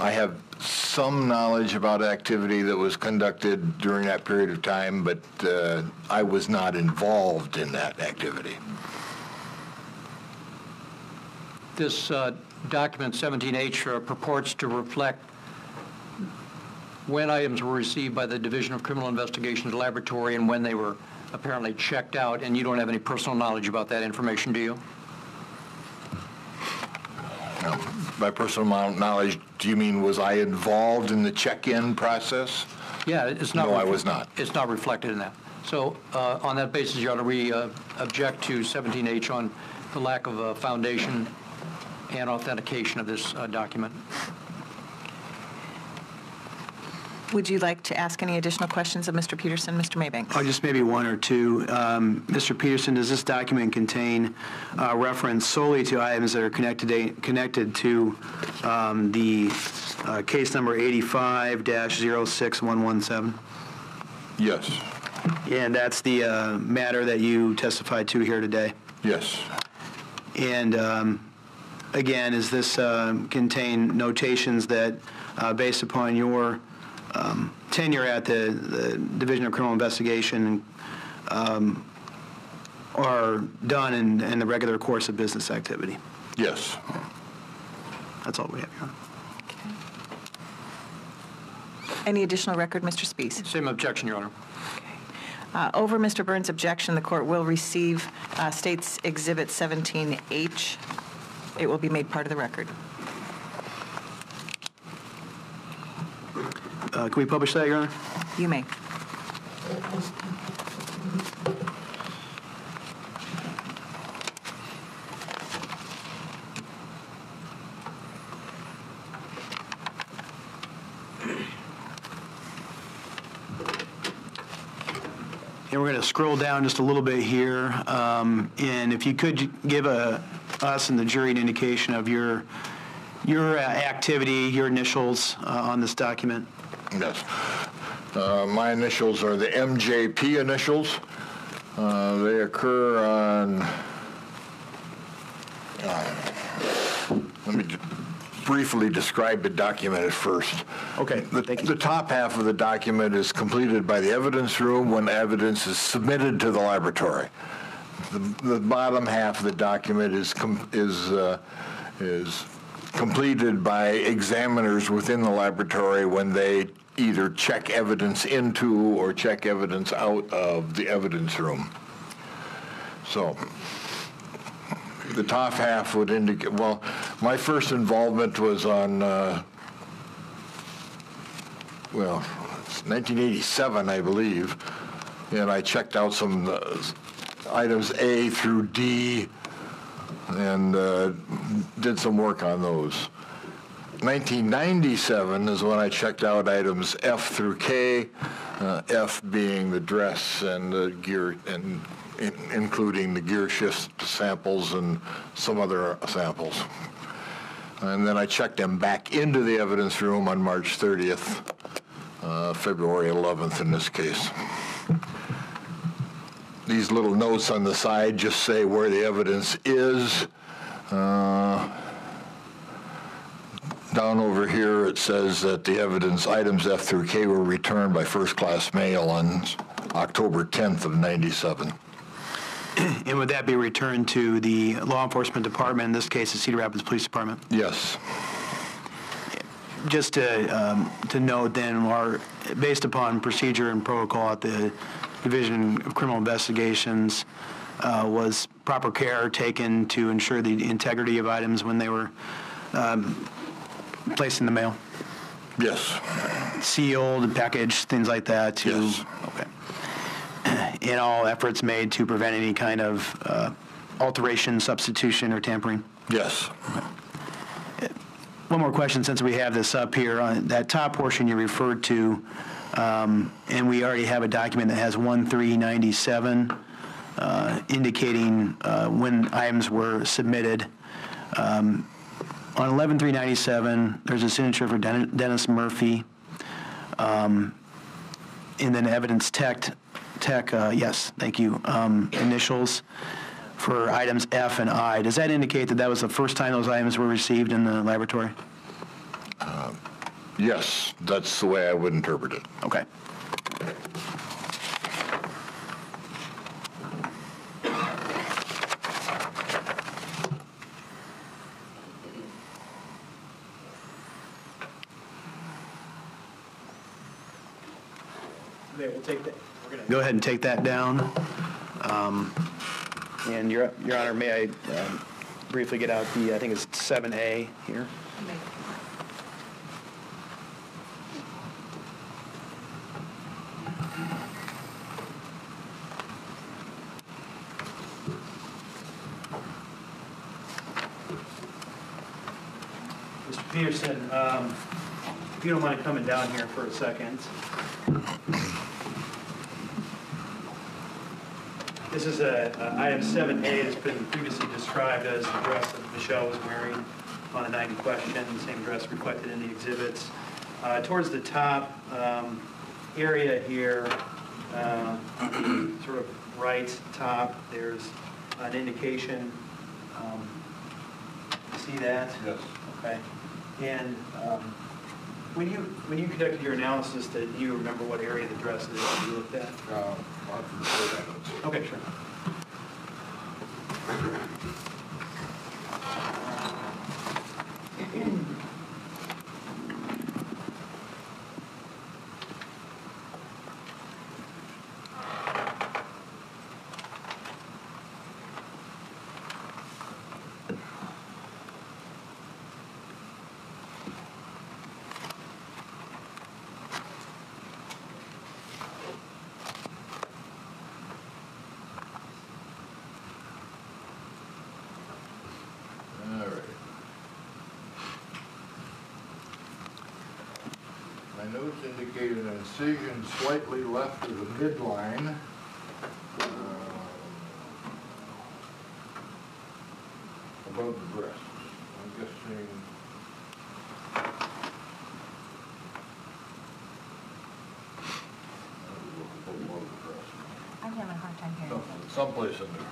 I have some knowledge about activity that was conducted during that period of time, but uh, I was not involved in that activity. This uh, document 17H uh, purports to reflect when items were received by the Division of Criminal Investigations Laboratory and when they were apparently checked out, and you don't have any personal knowledge about that information, do you? Now, By personal knowledge, do you mean was I involved in the check-in process? Yeah, it's not. No, I was not. It's not reflected in that. So uh, on that basis, Your Honor, we uh, object to 17H on the lack of a foundation and authentication of this uh, document. Would you like to ask any additional questions of Mr. Peterson, Mr. Maybanks? Oh, just maybe one or two. Um, Mr. Peterson, does this document contain uh, reference solely to items that are connected, connected to um, the uh, case number 85-06117? Yes, And that's the uh, matter that you testified to here today? yes, And um, again, does this um, contain notations that, uh, based upon your um, tenure at the the Division of Criminal Investigation, um, are done in in the regular course of business activity? yes. That's all we have, Your Honor. Any additional record, Mr. Spies? Same objection, Your Honor. Uh, Over Mr. Burns' objection, the court will receive uh, States Exhibit 17H. It will be made part of the record. Uh, Can we publish that, Your Honor? You may. And we're going to scroll down just a little bit here, um, and if you could give a- us and the jury an indication of your, your uh, activity, your initials uh, on this document. Yes. Uh, My initials are the MJP initials. Uh, They occur on, uh, let me briefly describe the document at first. Okay, The the top half of the document is completed by the evidence room when evidence is submitted to the laboratory. The the bottom half of the document is, com- is, uh, is completed by examiners within the laboratory when they either check evidence into or check evidence out of the evidence room. So, the top half would indicate, well, my first involvement was on, uh, well, it's 1987, I believe, and I checked out some uh, items A through D and uh, did some work on those. 1997 is when I checked out items F through K, uh, F being the dress and the gear, and in- including the gear shift samples and some other samples. And then I checked them back into the evidence room on March 30th, uh, February 11th in this case. These little notes on the side just say where the evidence is. Uh, Down over here, it says that the evidence, items F through K were returned by first-class mail on October 10th of 97. And would that be returned to the law enforcement department, in this case, the Cedar Rapids Police Department? Yes, Just to, um, to note then, our, based upon procedure and protocol at the Division of Criminal Investigations, uh, was proper care taken to ensure the integrity of items when they were um, placed in the mail? yes, Sealed and packaged, things like that to? Yes. Okay. And all efforts made to prevent any kind of uh, alteration, substitution, or tampering? yes, One more question, since we have this up here. On that top portion you referred to, Um, And we already have a document that has 1397 uh, indicating uh, when items were submitted. Um, On 11397, there's a signature for Den- Dennis Murphy. Um, And then evidence tech, tech, uh, yes, thank you, um, initials for items F and I. Does that indicate that that was the first time those items were received in the laboratory? Yes, that's the way I would interpret it. Okay. Okay, we'll take that. Go ahead and take that down. Um, And Your Your Honor, may I um, briefly get out the, I think it's 7A here? Mr. Peterson, um, if you don't mind coming down here for a second. This is a, a item 7A that's been previously described as the dress that Michelle was wearing on the night in question, the same dress reflected in the exhibits. Uh, Towards the top um, area here, uh, the sort of right top, there's an indication. um, See that? Yes. Okay. And um, when you, when you conducted your analysis, did you remember what area the dress is that you looked at? Okay, sure. Slightly left of the midline. uh, Above the breast. I'm guessing. Above the breast. I'm having a hard time hearing. Some- Someplace in there.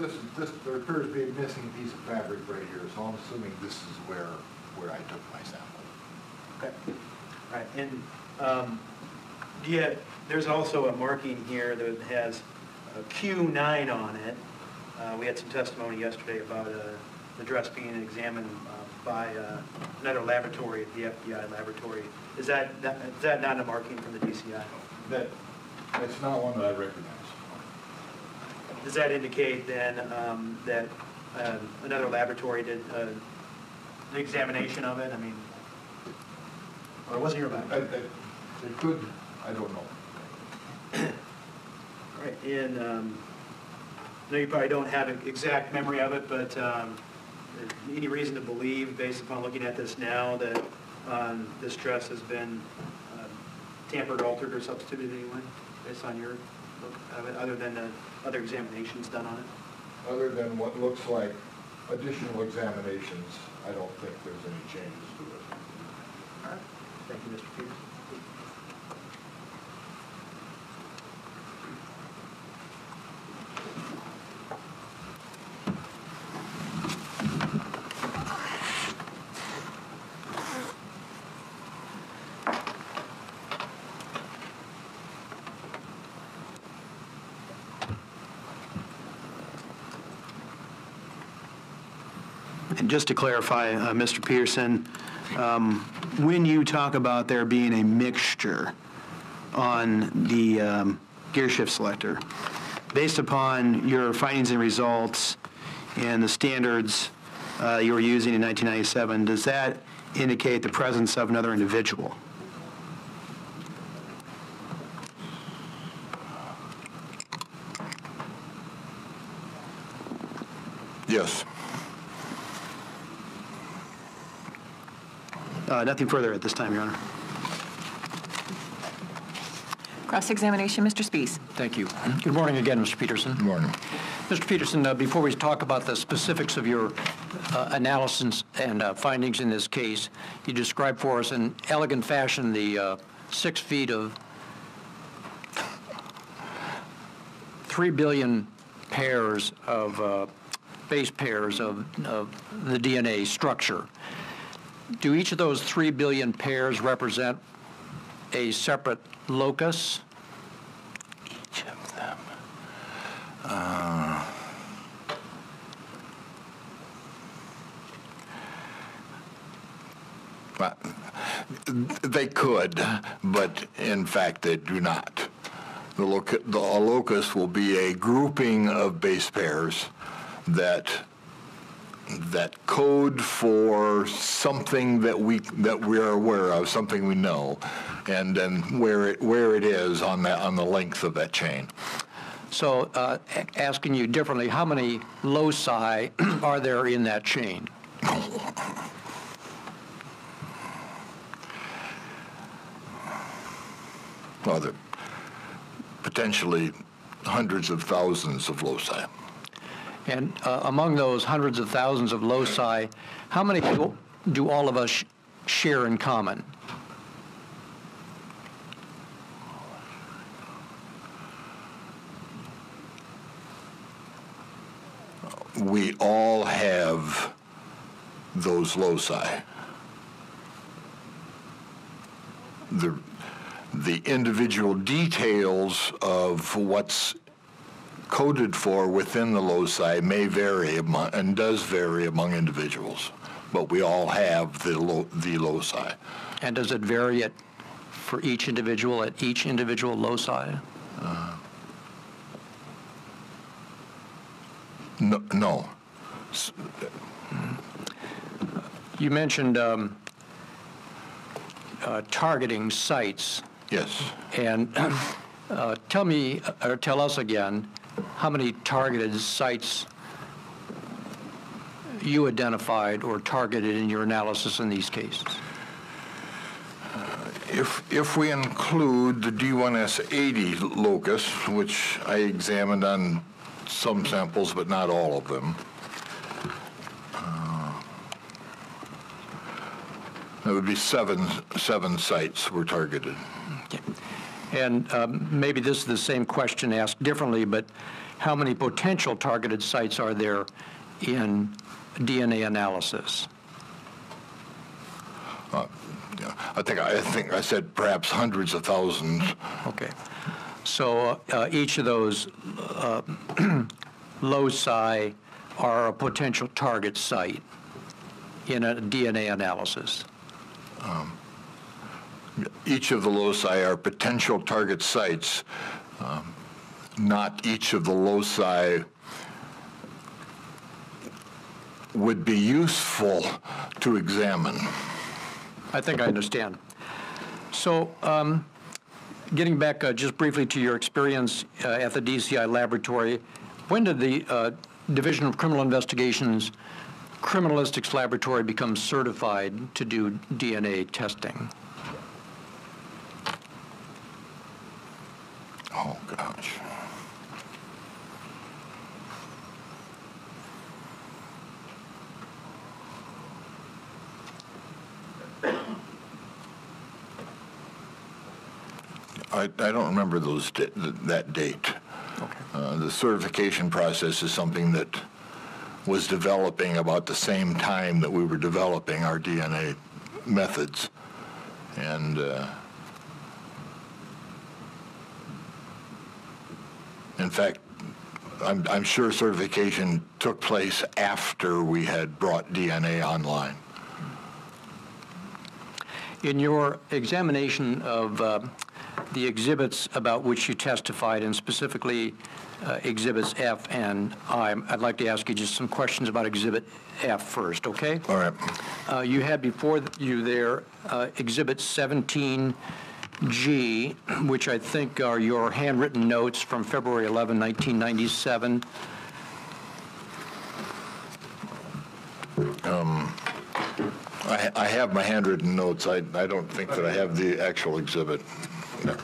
This, this, there appears to be a missing piece of fabric right here, so I'm assuming this is where, where I took my sample. Okay. Right, and um, yeah, there's also a marking here that has a Q9 on it. Uh, We had some testimony yesterday about uh, the dress being examined uh, by uh, another laboratory, the FBI laboratory. Is that, that- is that not a marking from the DCI? That, that's not one that I recognize. Does that indicate then um, that um, another laboratory did uh, the examination of it? I mean, or wasn't your I, lab? I, it could, I don't know. All right, and um, I know you probably don't have an exact memory of it, but um, any reason to believe, based upon looking at this now, that um, this dress has been um, tampered, altered, or substituted in any way, based on your look of it, other than the other examinations done on it? Other than what looks like additional examinations, I don't think there's any changes to it. Thank you, Mr. Peters. And just to clarify, uh, Mr. Peterson, um, when you talk about there being a mixture on the um, gear shift selector, based upon your findings and results and the standards uh, you were using in 1997, does that indicate the presence of another individual? Yes. Uh, Nothing further at this time, Your Honor. Cross-examination, Mr. Spies. Thank you. Good morning again, Mr. Peterson. Good morning. Mr. Peterson, uh, before we talk about the specifics of your uh, analysis and uh, findings in this case, you described for us in elegant fashion the uh, six feet of 3 billion pairs of, uh, base pairs of of the DNA structure. Do each of those 3 billion pairs represent a separate locus? Each of them. Uh, Well, They could, but in fact, they do not. The loc- the locus will be a grouping of base pairs that, that code for something that we, that we're aware of, something we know, and then where it, where it is on that, on the length of that chain. So uh, asking you differently, how many loci are there in that chain? Well, there potentially hundreds of thousands of loci. And uh, among those hundreds of thousands of loci, how many do- do all of us sh- share in common? We all have those loci. The, the individual details of what's coded for within the loci may vary among, and does vary among individuals, but we all have the, lo, the loci. And does it vary at, for each individual, at each individual loci? No, no. You mentioned um, uh, targeting sites. yes. And uh, tell me, or tell us again, how many targeted sites you identified or targeted in your analysis in these cases? If, if we include the D1S 80 locus, which I examined on some samples, but not all of them, uh, that would be seven, seven sites were targeted. And um, maybe this is the same question asked differently, but how many potential targeted sites are there in DNA analysis? Yeah, I think, I think I said perhaps hundreds of thousands. Okay. So uh, each of those uh, loci are a potential target site in a DNA analysis. Each of the loci are potential target sites. Um, Not each of the loci would be useful to examine. I think I understand. So, um, getting back uh, just briefly to your experience uh, at the DCI laboratory, when did the uh, Division of Criminal Investigations Criminalistics Laboratory become certified to do DNA testing? Oh, gosh. I, I don't remember those, that date. Okay. Uh, The certification process is something that was developing about the same time that we were developing our DNA methods. And uh, in fact, I'm, I'm sure certification took place after we had brought DNA online. In your examination of uh, the exhibits about which you testified, and specifically uh, Exhibits F and I, I'd like to ask you just some questions about Exhibit F first, okay? All right. Uh, you had before you there uh, Exhibit 17 G, which I think are your handwritten notes from February 11, 1997. Um, I, I have my handwritten notes. I, I don't think that I have the actual exhibit. No.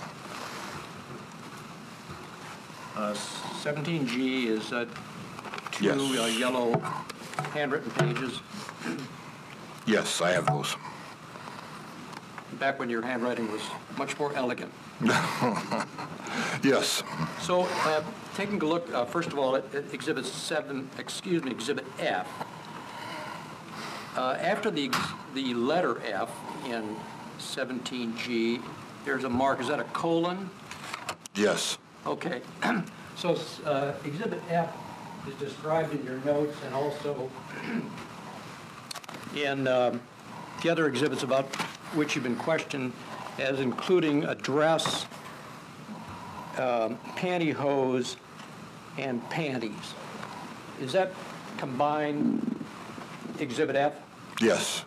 Uh, 17G is uh, two yes. uh, yellow handwritten pages. Yes, I have those back when your handwriting was much more elegant. Yes, So, uh, taking a look, uh, first of all, at at Exhibit 7, excuse me, Exhibit F. Uh, After the, the letter F in 17G, there's a mark, is that a colon? yes, Okay. So uh, Exhibit F is described in your notes and also in um, the other exhibits about which you've been questioned as including a dress, um, pantyhose, and panties. Is that combined Exhibit F? yes,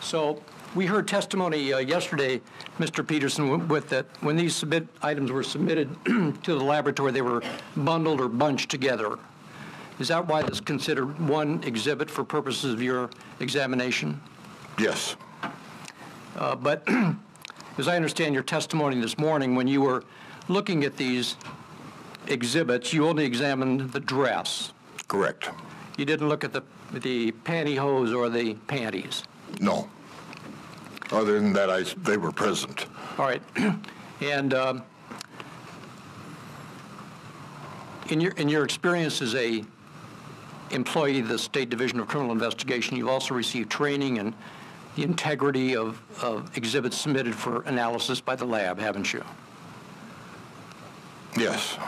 So we heard testimony uh, yesterday, Mr. Peterson, with that, when these submit, items were submitted to the laboratory, they were bundled or bunched together. Is that why this is considered one exhibit for purposes of your examination? Yes, Uh, But as I understand your testimony this morning, when you were looking at these exhibits, you only examined the dress. correct. You didn't look at the the pantyhose or the panties. No. Other than that, I, they were present. All right. And um, in your, in your experience as a employee of the State Division of Criminal Investigation, you've also received training in the integrity of, of exhibits submitted for analysis by the lab, haven't you? Yes,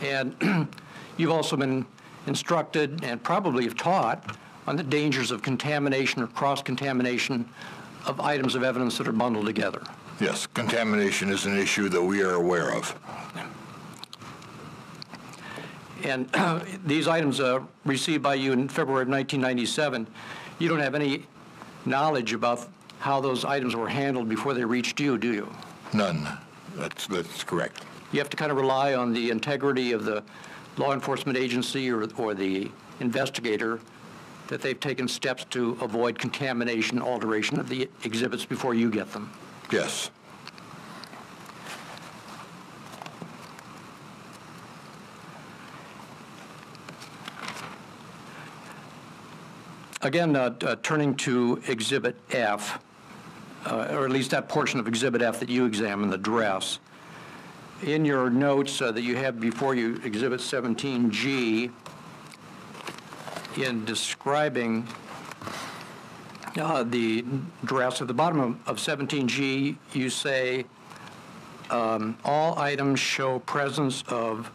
And you've also been instructed and probably have taught on the dangers of contamination or cross-contamination of items of evidence that are bundled together. yes, contamination is an issue that we are aware of. And these items uh, received by you in February of 1997, you don't have any knowledge about how those items were handled before they reached you, do you? None. That's, that's correct. You have to kind of rely on the integrity of the law enforcement agency or, or the investigator that they've taken steps to avoid contamination, alteration of the exhibits before you get them. Yes, Again, uh, uh, turning to Exhibit F, uh, or at least that portion of Exhibit F that you examined, the dress, in your notes uh, that you have before you, Exhibit 17G, in describing uh, the dress, at the bottom of- of 17G, you say, um, "All items show presence of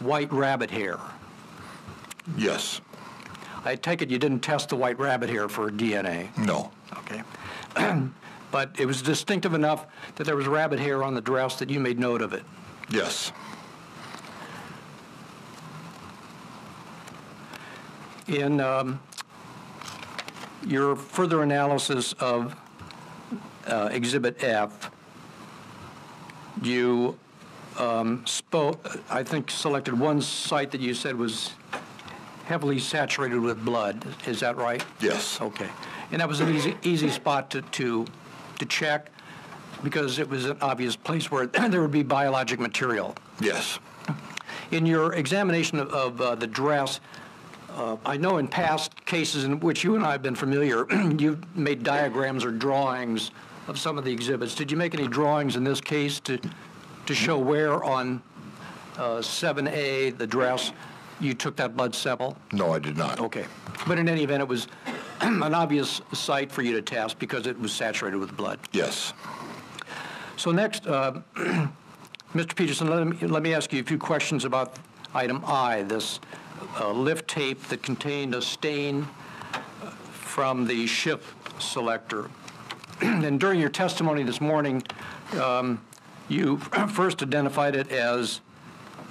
white rabbit hair." yes, I take it you didn't test the white rabbit hair for DNA, no, okay? But it was distinctive enough that there was rabbit hair on the dress that you made note of it. yes, In um, your further analysis of uh, Exhibit F, you um, spoke, I think selected one site that you said was heavily saturated with blood. Is that right? yes, Okay. And that was an easy, easy spot to, to, to check because it was an obvious place where there would be biologic material. yes, In your examination of, of uh, the dress, uh, I know in past cases in which you and I have been familiar, you've made diagrams or drawings of some of the exhibits. Did you make any drawings in this case to, to show where on uh, 7A, the dress, you took that blood sample? no, I did not. Okay. But in any event, it was an obvious site for you to test because it was saturated with blood. Yes, So next, uh, Mr. Peterson, let me, let me ask you a few questions about item I, this uh, lift tape that contained a stain uh, from the shift selector. And during your testimony this morning, um, you first identified it as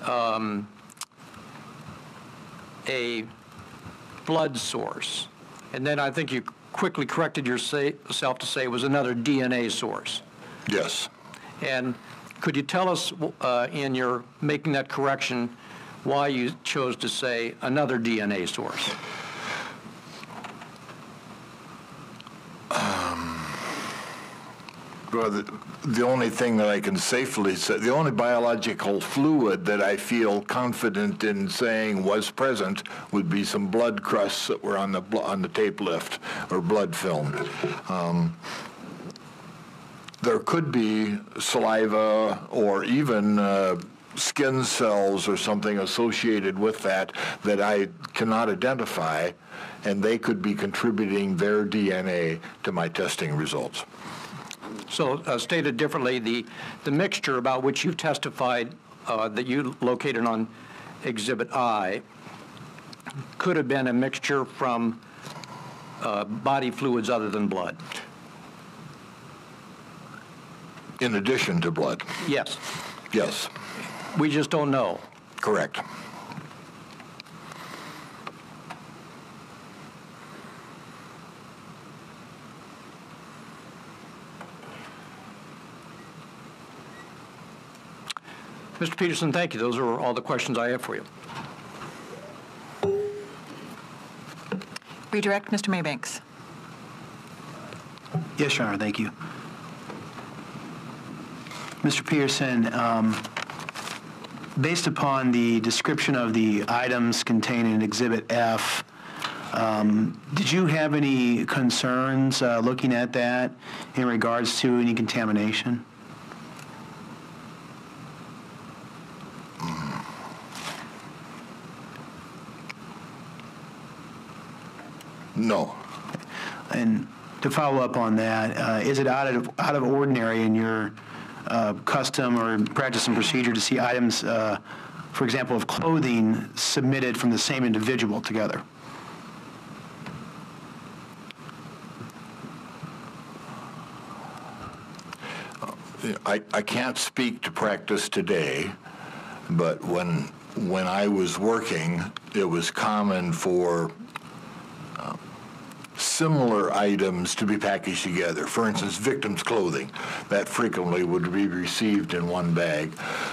um, a blood source. And then I think you quickly corrected yourself to say it was another DNA source. yes. And could you tell us, uh, in your making that correction, why you chose to say another DNA source? Well, the, the only thing that I can safely say, the only biological fluid that I feel confident in saying was present would be some blood crusts that were on the on the tape lift or blood film. Um, there could be saliva or even uh, skin cells or something associated with that that I cannot identify, and they could be contributing their DNA to my testing results. So uh, stated differently, the, the mixture about which you testified uh, that you located on Exhibit I could have been a mixture from uh, body fluids other than blood? In addition to blood. Yes. Yes, We just don't know. correct. Mr. Peterson, thank you. Those are all the questions I have for you. Redirect, Mr. Maybanks. Yes, Your Honor, thank you. Mr. Peterson, um, based upon the description of the items contained in Exhibit F, um, did you have any concerns uh, looking at that in regards to any contamination? No. And to follow up on that, uh, is it out of, out of ordinary in your uh, custom or practice and procedure to see items, uh, for example, of clothing submitted from the same individual together? I, I can't speak to practice today, but when, when I was working, it was common for uh, similar items to be packaged together. For instance, victims' clothing, that frequently would be received in one bag,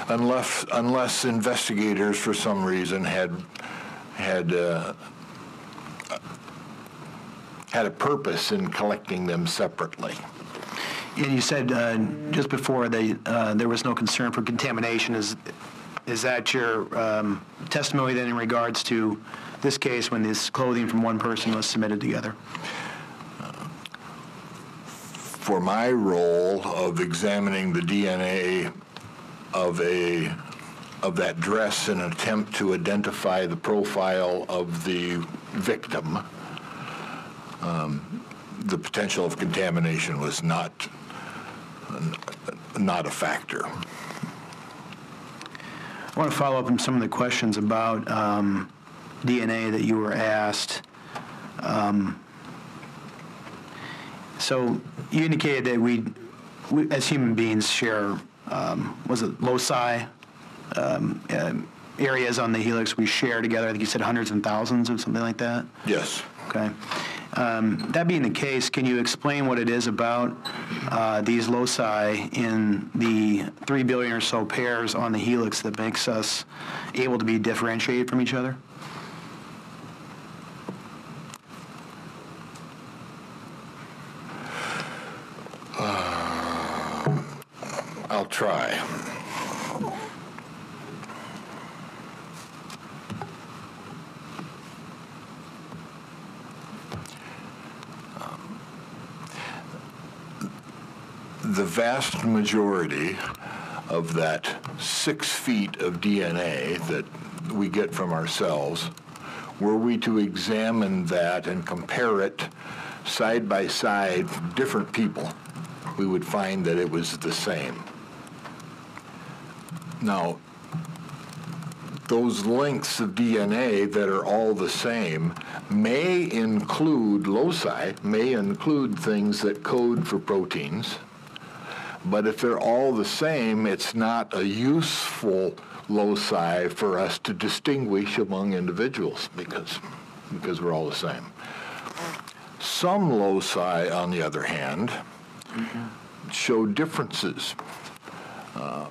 unless, unless investigators, for some reason, had, had, uh, had a purpose in collecting them separately. And you said uh, just before that uh, there was no concern for contamination. Is, is that your um, testimony then in regards to this case when this clothing from one person was submitted together? for my role of examining the DNA of a of that dress in an attempt to identify the profile of the victim, um, the potential of contamination was not not a factor. I want to follow up on some of the questions about um, DNA that you were asked. Um, so you indicated that we, we as human beings, share, um, was it loci, um, uh, areas on the helix we share together? I think you said hundreds and thousands or something like that? Yes. Okay. Um, That being the case, can you explain what it is about uh, these loci in the 3 billion or so pairs on the helix that makes us able to be differentiated from each other? Try. Um, the vast majority of that six feet of DNA that we get from ourselves, were we to examine that and compare it side by side, different people, we would find that it was the same. Now, those lengths of DNA that are all the same may include loci, may include things that code for proteins, but if they're all the same, it's not a useful loci for us to distinguish among individuals because, because we're all the same. Some loci, on the other hand, show differences. Uh,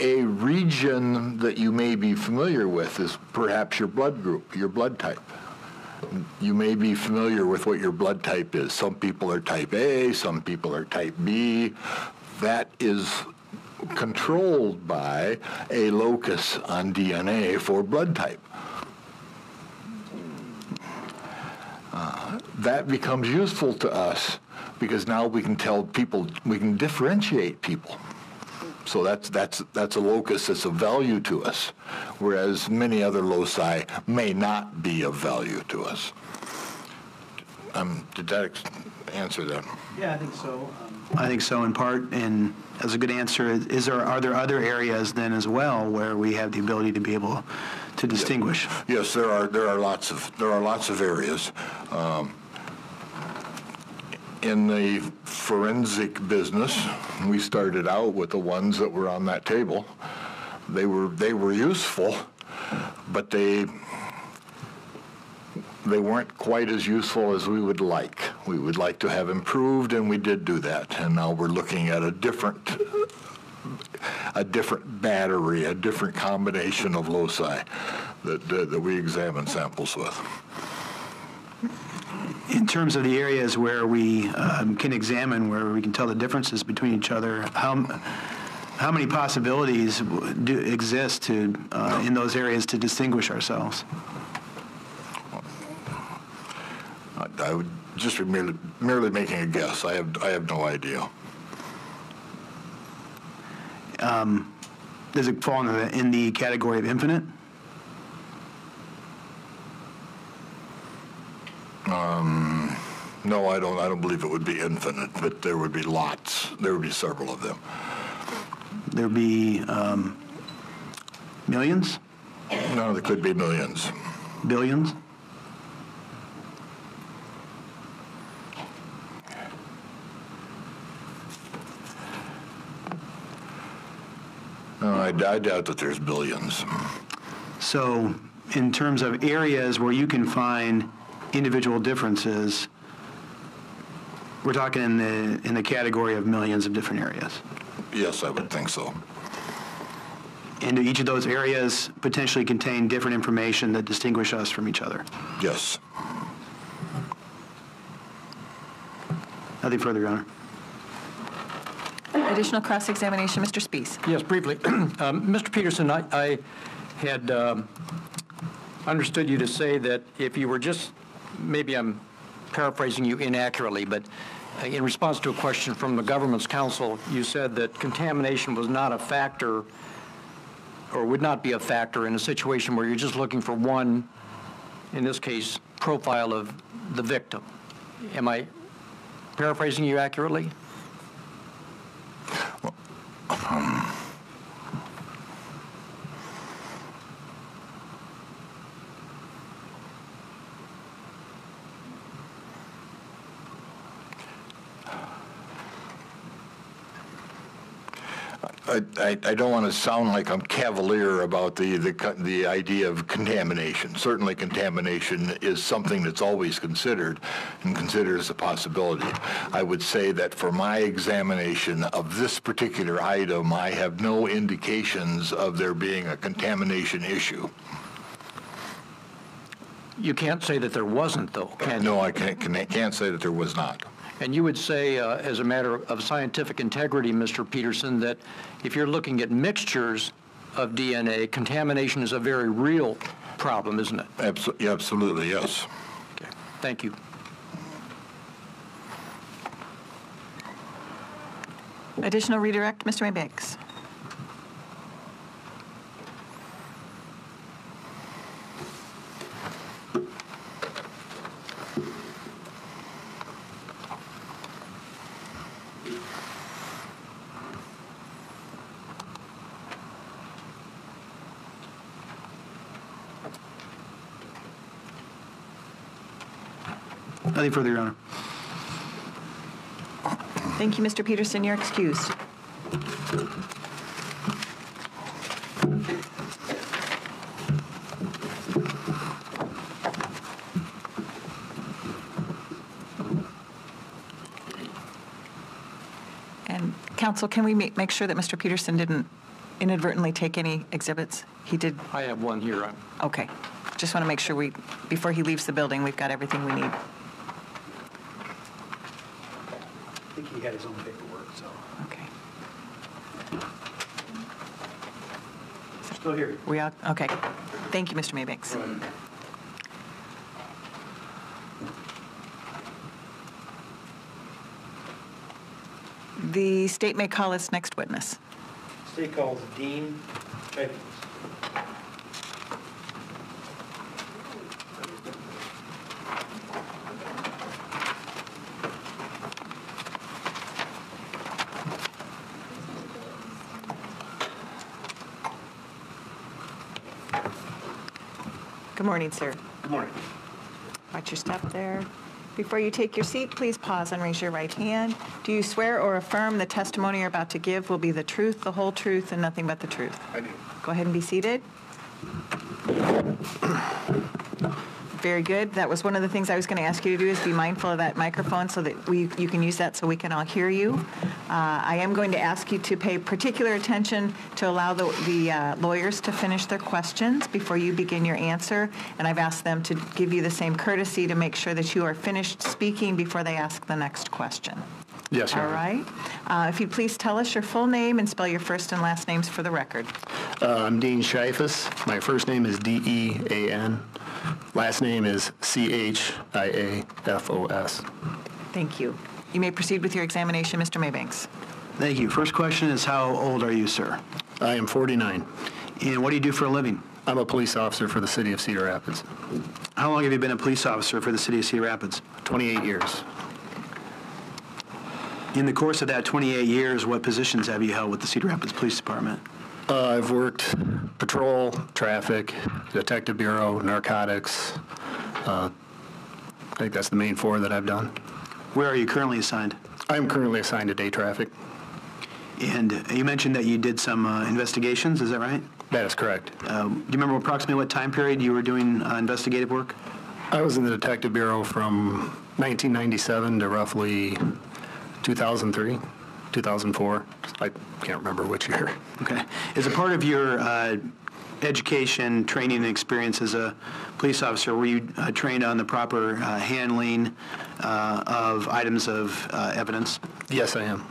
a region that you may be familiar with is perhaps your blood group, your blood type. You may be familiar with what your blood type is. Some people are type A, some people are type B. That is controlled by a locus on DNA for blood type. Uh, that becomes useful to us because now we can tell people, we can differentiate people. So that's, that's, that's a locus that's of value to us, whereas many other loci may not be of value to us. Um, did that ex- answer that? Yeah, I think so. I think so in part, and as a good answer, is there, are there other areas then as well where we have the ability to be able to distinguish? Yes, there are, there are lots of, there are lots of areas. Um, In the forensic business, we started out with the ones that were on that table. They were, they were useful, but they, they weren't quite as useful as we would like. We would like to have improved, and we did do that. And now we're looking at a different, a different battery, a different combination of loci that, that that we examine samples with. In terms of the areas where we um, can examine, where we can tell the differences between each other, how, how many possibilities do exist to, uh, in those areas to distinguish ourselves? I I would just be merely, merely making a guess. I have, I have no idea. Does it fall in the, in the category of infinite? No, I don't, I don't believe it would be infinite, but there would be lots. There would be several of them. There'd be um, millions, No, there could be millions. billions? No, I I doubt that there's billions. So in terms of areas where you can find individual differences, we're talking in the, in the category of millions of different areas. Yes, I would think so. And do each of those areas potentially contain different information that distinguish us from each other? Yes. Nothing further, Your Honor. Additional cross-examination, Mr. Spies. Yes, briefly. Um, Mr. Peterson, I I had um, understood you to say that if you were just, maybe I'm paraphrasing you inaccurately, but uh, in response to a question from the government's counsel, you said that contamination was not a factor, or would not be a factor in a situation where you're just looking for one, in this case, profile of the victim. Am I paraphrasing you accurately? I, I, I don't want to sound like I'm cavalier about the, the, the idea of contamination. Certainly contamination is something that's always considered and considered as a possibility. I would say that for my examination of this particular item, I have no indications of there being a contamination issue. You can't say that there wasn't, though, can you? No, I can't, can't can't say that there was not. And you would say, uh, as a matter of scientific integrity, Mr. Peterson, that if you're looking at mixtures of DNA, contamination is a very real problem, isn't it? Abso- yeah, Absolutely, yes. Okay. Thank you. Additional redirect, Mr. Maybanks. Nothing further, Your Honor. Thank you, Mr. Peterson. You're excused. And counsel, can we ma- make sure that Mr. Peterson didn't inadvertently take any exhibits? He did, I have one here. I'm- okay. Just want to make sure we, before he leaves the building, we've got everything we need. I think he had his own paperwork, so. Okay. Still here. We all, okay. Thank you, Mr. Maybanks. The state may call its next witness. State calls Dean Chiafos. Good morning, sir. Good morning. Watch your step there. Before you take your seat, please pause and raise your right hand. Do you swear or affirm the testimony you're about to give will be the truth, the whole truth, and nothing but the truth? I do. Go ahead and be seated. Very good. That was one of the things I was going to ask you to do is be mindful of that microphone so that we, you can use that so we can all hear you. Uh, I am going to ask you to pay particular attention to allow the, the uh, lawyers to finish their questions before you begin your answer. And I've asked them to give you the same courtesy to make sure that you are finished speaking before they ask the next question. Yes, All right? Uh, If you'd please tell us your full name and spell your first and last names for the record. Uh, I'm Dean Chiafos. My first name is D-E-A-N. Last name is C-H-I-A-F-O-S. Thank you. You may proceed with your examination, Mr. Maybanks. Thank you. First question is, how old are you, sir? I am 49. And what do you do for a living? I'm a police officer for the city of Cedar Rapids. How long have you been a police officer for the city of Cedar Rapids? 28 years. In the course of that 28 years, what positions have you held with the Cedar Rapids Police Department? Uh, I've worked patrol, traffic, detective bureau, narcotics. Uh, I think that's the main four that I've done. Where are you currently assigned? I'm currently assigned to day traffic. And you mentioned that you did some uh, investigations, is that right? That is correct. Um, Do you remember approximately what time period you were doing uh, investigative work? I was in the detective bureau from 1997 to roughly 2003, 2004. I can't remember which year. Okay. As a part of your uh, education, training, and experience as a police officer, were you uh, trained on the proper uh, handling uh, of items of uh, evidence? Yes, I am.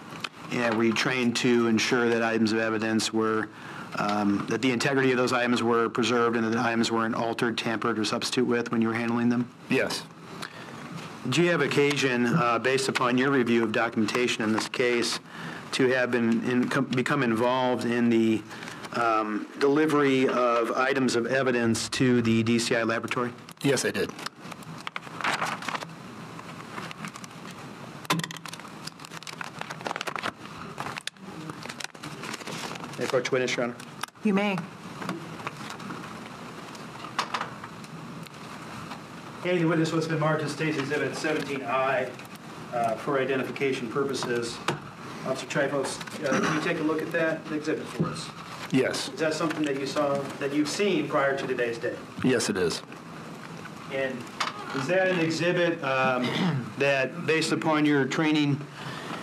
And were you trained to ensure that items of evidence were, um, that the integrity of those items were preserved and that the items weren't altered, tampered, or substitute with when you were handling them? Yes. Do you have occasion, uh, based upon your review of documentation in this case, to have been, in- com- become involved in the um, delivery of items of evidence to the DCI laboratory? Yes, I did. May I approach witness, Your Honor? You may. Any witness what's been marked as State's Exhibit 17I uh, for identification purposes. Officer Chiafos, uh, can you take a look at that exhibit for us? Yes. Is that something that you saw, that you've seen prior to today's date? Yes, it is. And is that an exhibit um, that, based upon your training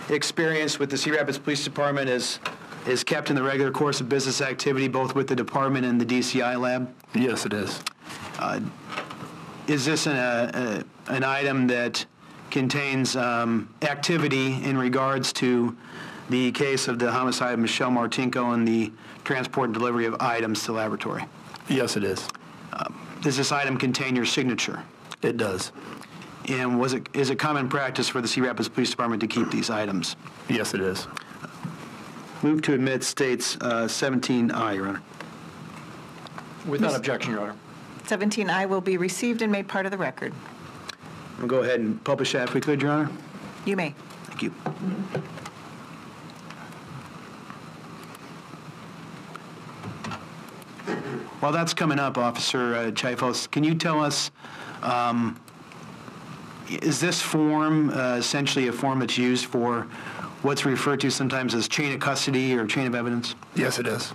experience with the Cedar Rapids Police Department, is, is kept in the regular course of business activity, both with the department and the DCI lab? Yes, it is. Is this an, uh, uh, an item that contains um, activity in regards to the case of the homicide of Michelle Martinko and the transport and delivery of items to laboratory? Yes, it is. Does this item contain your signature? It does. And was it, is it common practice for the Cedar Rapids Police Department to keep these items? Yes, it is. Move to admit states uh, 17I, Your Honor. Without objection, Your Honor. 17I will be received and made part of the record. We'll go ahead and publish that if we could, Your Honor. You may. Thank you. While that's coming up, Officer uh, Chiafos, can you tell us, um, is this form uh, essentially a form that's used for what's referred to sometimes as chain of custody or chain of evidence? Yes, it is.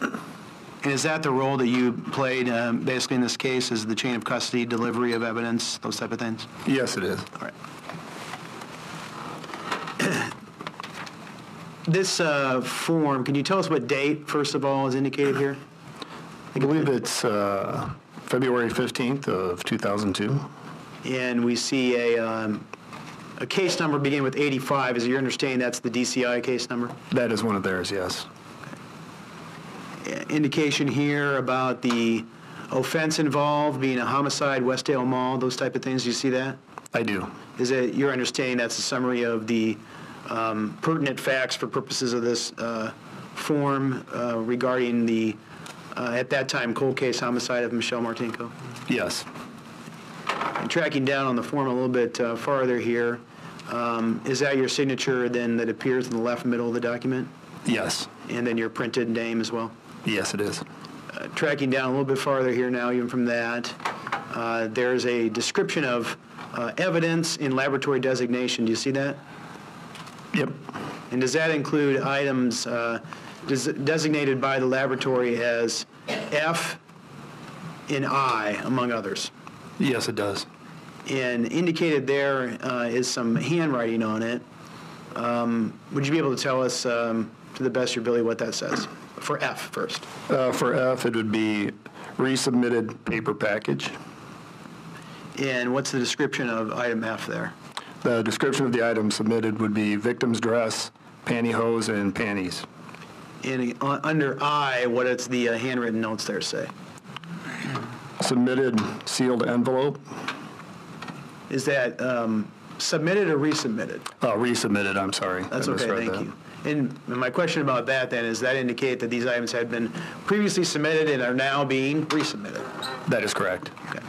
And is that the role that you played um, basically in this case, is the chain of custody, delivery of evidence, those type of things? Yes, it is. All right. This uh, form, can you tell us what date, first of all, is indicated here? I believe it's uh, February 15th of 2002. And we see a, um, a case number beginning with 85. Is your understanding that's the DCI case number? That is one of theirs, yes. Indication here about the offense involved being a homicide, Westdale Mall, those type of things. Do you see that? I do. Is it your understanding that's a summary of the um, pertinent facts for purposes of this uh, form uh, regarding the, uh, at that time, cold case homicide of Michelle Martinko? Yes. And tracking down on the form a little bit uh, farther here, um, is that your signature then that appears in the left middle of the document? Yes. And then your printed name as well? Yes, it is. Uh, Tracking down a little bit farther here now, even from that, uh, there's a description of uh, evidence in laboratory designation. Do you see that? Yep. And does that include items uh, des- designated by the laboratory as F and I, among others? Yes, it does. And indicated there uh, is some handwriting on it. Um, Would you be able to tell us, um, to the best of your ability, what that says? For F first. Uh, For F, it would be resubmitted paper package. And what's the description of item F there? The description of the item submitted would be victim's dress, pantyhose, and panties. And uh, under I, what does the uh, handwritten notes there say? Submitted sealed envelope, Is that um, submitted or resubmitted? uh, resubmitted, I'm sorry. I That's okay, thank that. you. And my question about that then, is that indicate that these items had been previously submitted and are now being resubmitted? That is correct. Okay.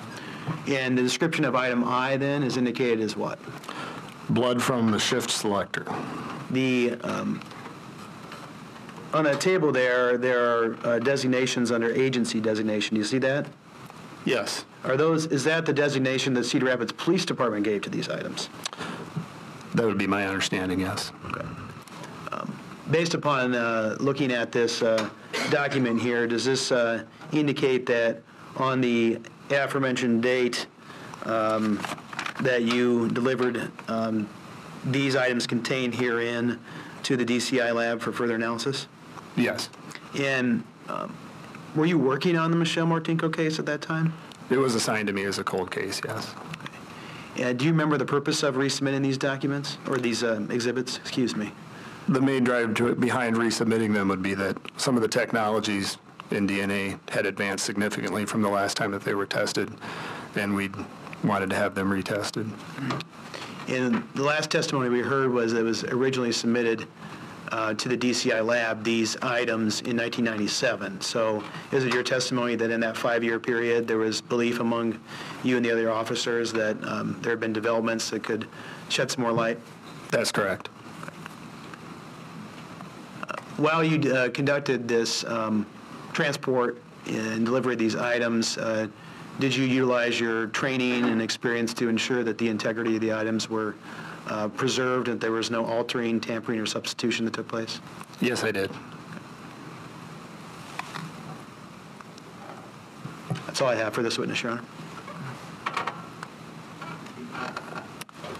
And the description of item I then is indicated as what? Blood from the shift selector. The, um, on a table there, there are uh, designations under agency designation. Do you see that? Yes. Are those, is that the designation that Cedar Rapids Police Department gave to these items? That would be my understanding, yes. Okay. Based upon uh, looking at this uh, document here, does this uh, indicate that on the aforementioned date um, that you delivered um, these items contained herein to the DCI lab for further analysis? Yes. And um, were you working on the Michelle Martinko case at that time? It was assigned to me as a cold case, yes. And do you remember the purpose of resubmitting these documents, or these um, exhibits, excuse me? The main drive to, behind resubmitting them would be that some of the technologies in DNA had advanced significantly from the last time that they were tested, and we wanted to have them retested. And the last testimony we heard was that it was originally submitted uh, to the DCI lab, these items in 1997. So is it your testimony that in that five-year period, there was belief among you and the other officers that um, there had been developments that could shed some more light? That's correct. While you uh, conducted this um, transport and delivery of these items, uh, did you utilize your training and experience to ensure that the integrity of the items were uh, preserved and there was no altering, tampering, or substitution that took place? Yes, I did. That's all I have for this witness, Your Honor.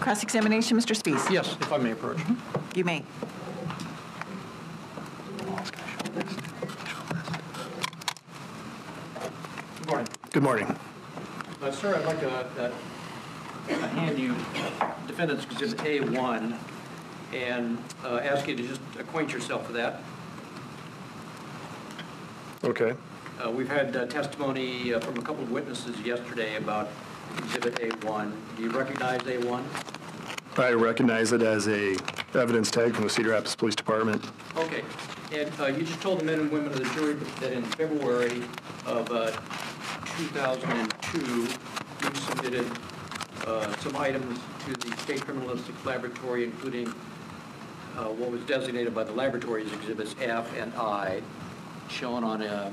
Cross-examination, Mr. Spies. Yes, if I may approach. You may. Good morning. Good morning. Uh, Sir, I'd like to uh, hand you Defendant's Exhibit A1 and uh, ask you to just acquaint yourself with that. Okay. Uh, We've had uh, testimony uh, from a couple of witnesses yesterday about Exhibit A1. Do you recognize A1? I recognize it as a evidence tag from the Cedar Rapids Police Department. Okay. And uh, you just told the men and women of the jury that in February of uh, 2002, you submitted uh, some items to the State Criminalistic Laboratory, including uh, what was designated by the laboratory as Exhibits F and I, shown on uh,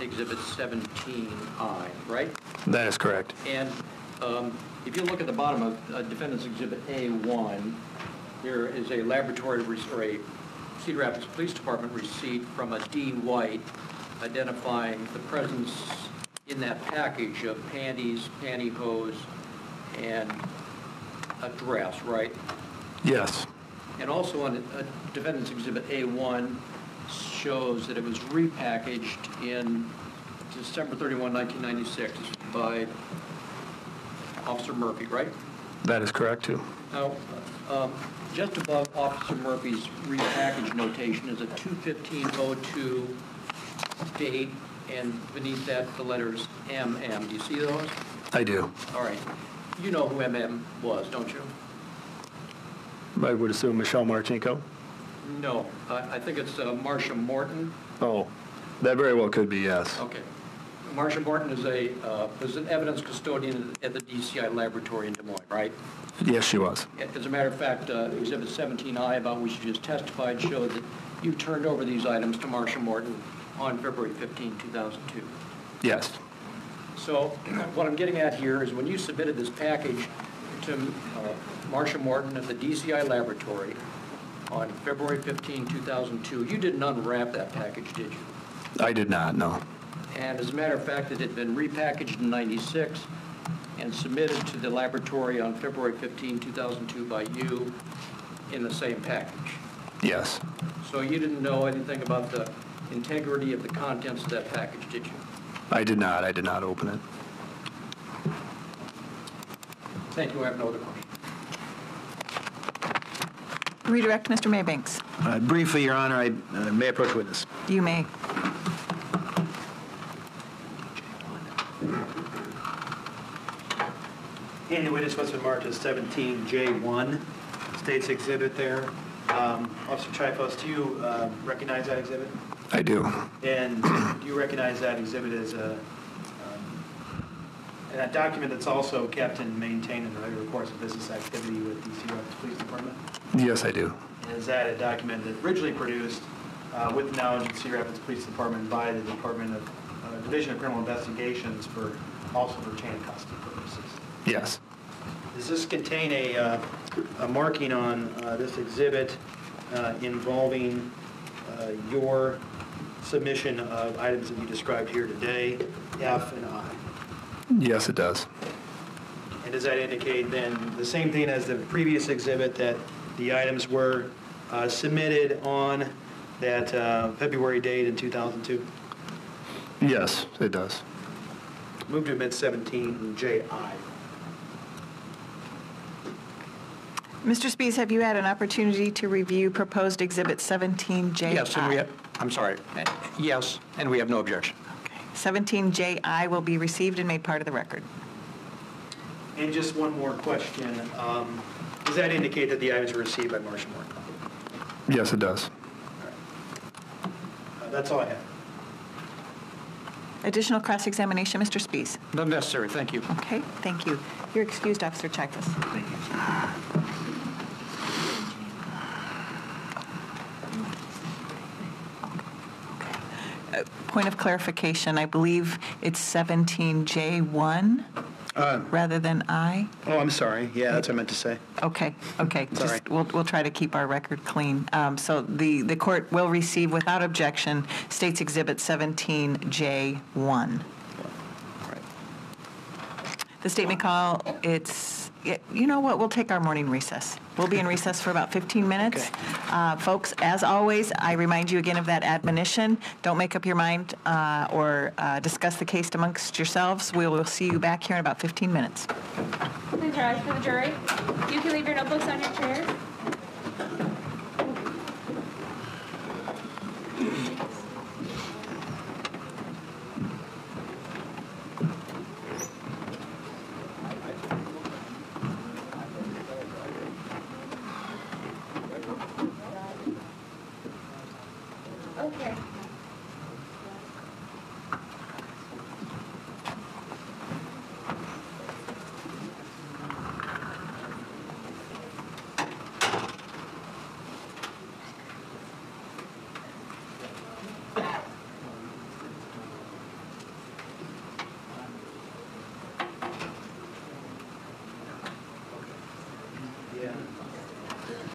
Exhibit 17I, right? That is correct. And um, if you look at the bottom of uh, Defendant's Exhibit A1, there is a laboratory, or a Cedar Rapids Police Department receipt from a D. White identifying the presence in that package of panties, pantyhose, and a dress, right? Yes. And also on uh, Defendant's Exhibit A1 shows that it was repackaged in December 31, 1996 by Officer Murphy, right? That is correct, too. Now, um, just above Officer Murphy's repackaged notation is a 21502 date, and beneath that, the letters MM. Do you see those? I do. All right. You know who MM was, don't you? I would assume Michelle Martinko? No. I I think it's uh, Marcia Morton. Oh, that very well could be, yes. Okay. Marcia Morton is a, uh, is an evidence custodian at the DCI laboratory in Des Moines, right? Yes, she was. As a matter of fact, uh, Exhibit 17I, about which you just testified, showed that you turned over these items to Marcia Morton on February 15, 2002. Yes. So what I'm getting at here is when you submitted this package to uh, Marcia Morton at the DCI laboratory on February 15, 2002, you didn't unwrap that package, did you? I did not, no. And as a matter of fact, it had been repackaged in 96 and submitted to the laboratory on February 15, 2002 by you in the same package. Yes. So you didn't know anything about the integrity of the contents of that package, did you? I did not. I did not open it. Thank you, I have no other questions. Redirect Mr. Maybanks. Uh, Briefly, Your Honor, I uh, may approach witness. You may. And the witness was marked as 17J1, states exhibit there. Um, Officer Chiafos, do you uh, recognize that exhibit? I do. And do you recognize that exhibit as a, um, and that document that's also kept and maintained in the regular course of business activity with DC Rapids Police Department? Yes, I do. And is that a document that originally produced uh, with the knowledge of Cedar Rapids Police Department by the Department of, uh, Division of Criminal Investigations for, also for chain of custody purposes? Yes. Does this contain a, uh, a marking on uh, this exhibit uh, involving uh, your submission of items that you described here today, F and I? Yes, it does. And does that indicate then the same thing as the previous exhibit, that the items were uh, submitted on that uh, February date in 2002? Yes, it does. Move to admit 17JI. Mr. Spies, have you had an opportunity to review proposed Exhibit 17J? Yes, and we have, I'm sorry, yes, and we have no objection. 17JI will be received and made part of the record. And just one more question. Um, Does that indicate that the items were received by Marcia Moore? Yes, it does. Uh, That's all I have. Additional cross-examination, Mr. Spies? Not necessary, thank you. Okay, thank you. You're excused, Officer Chiafos. Uh, Point of clarification, I believe it's 17J1 rather than I? Oh, I'm sorry. Yeah, that's what I meant to say. Okay, okay. Just, we'll, we'll try to keep our record clean. Um, So the, the court will receive without objection States Exhibit 17J1. Right. The state may call, it's, you know what? We'll take our morning recess. We'll be in recess for about 15 minutes. Okay. Uh, folks, as always, I remind you again of that admonition. Don't make up your mind uh, or uh, discuss the case amongst yourselves. We will see you back here in about 15 minutes. Please rise for the jury. You can leave your notebooks on your chairs.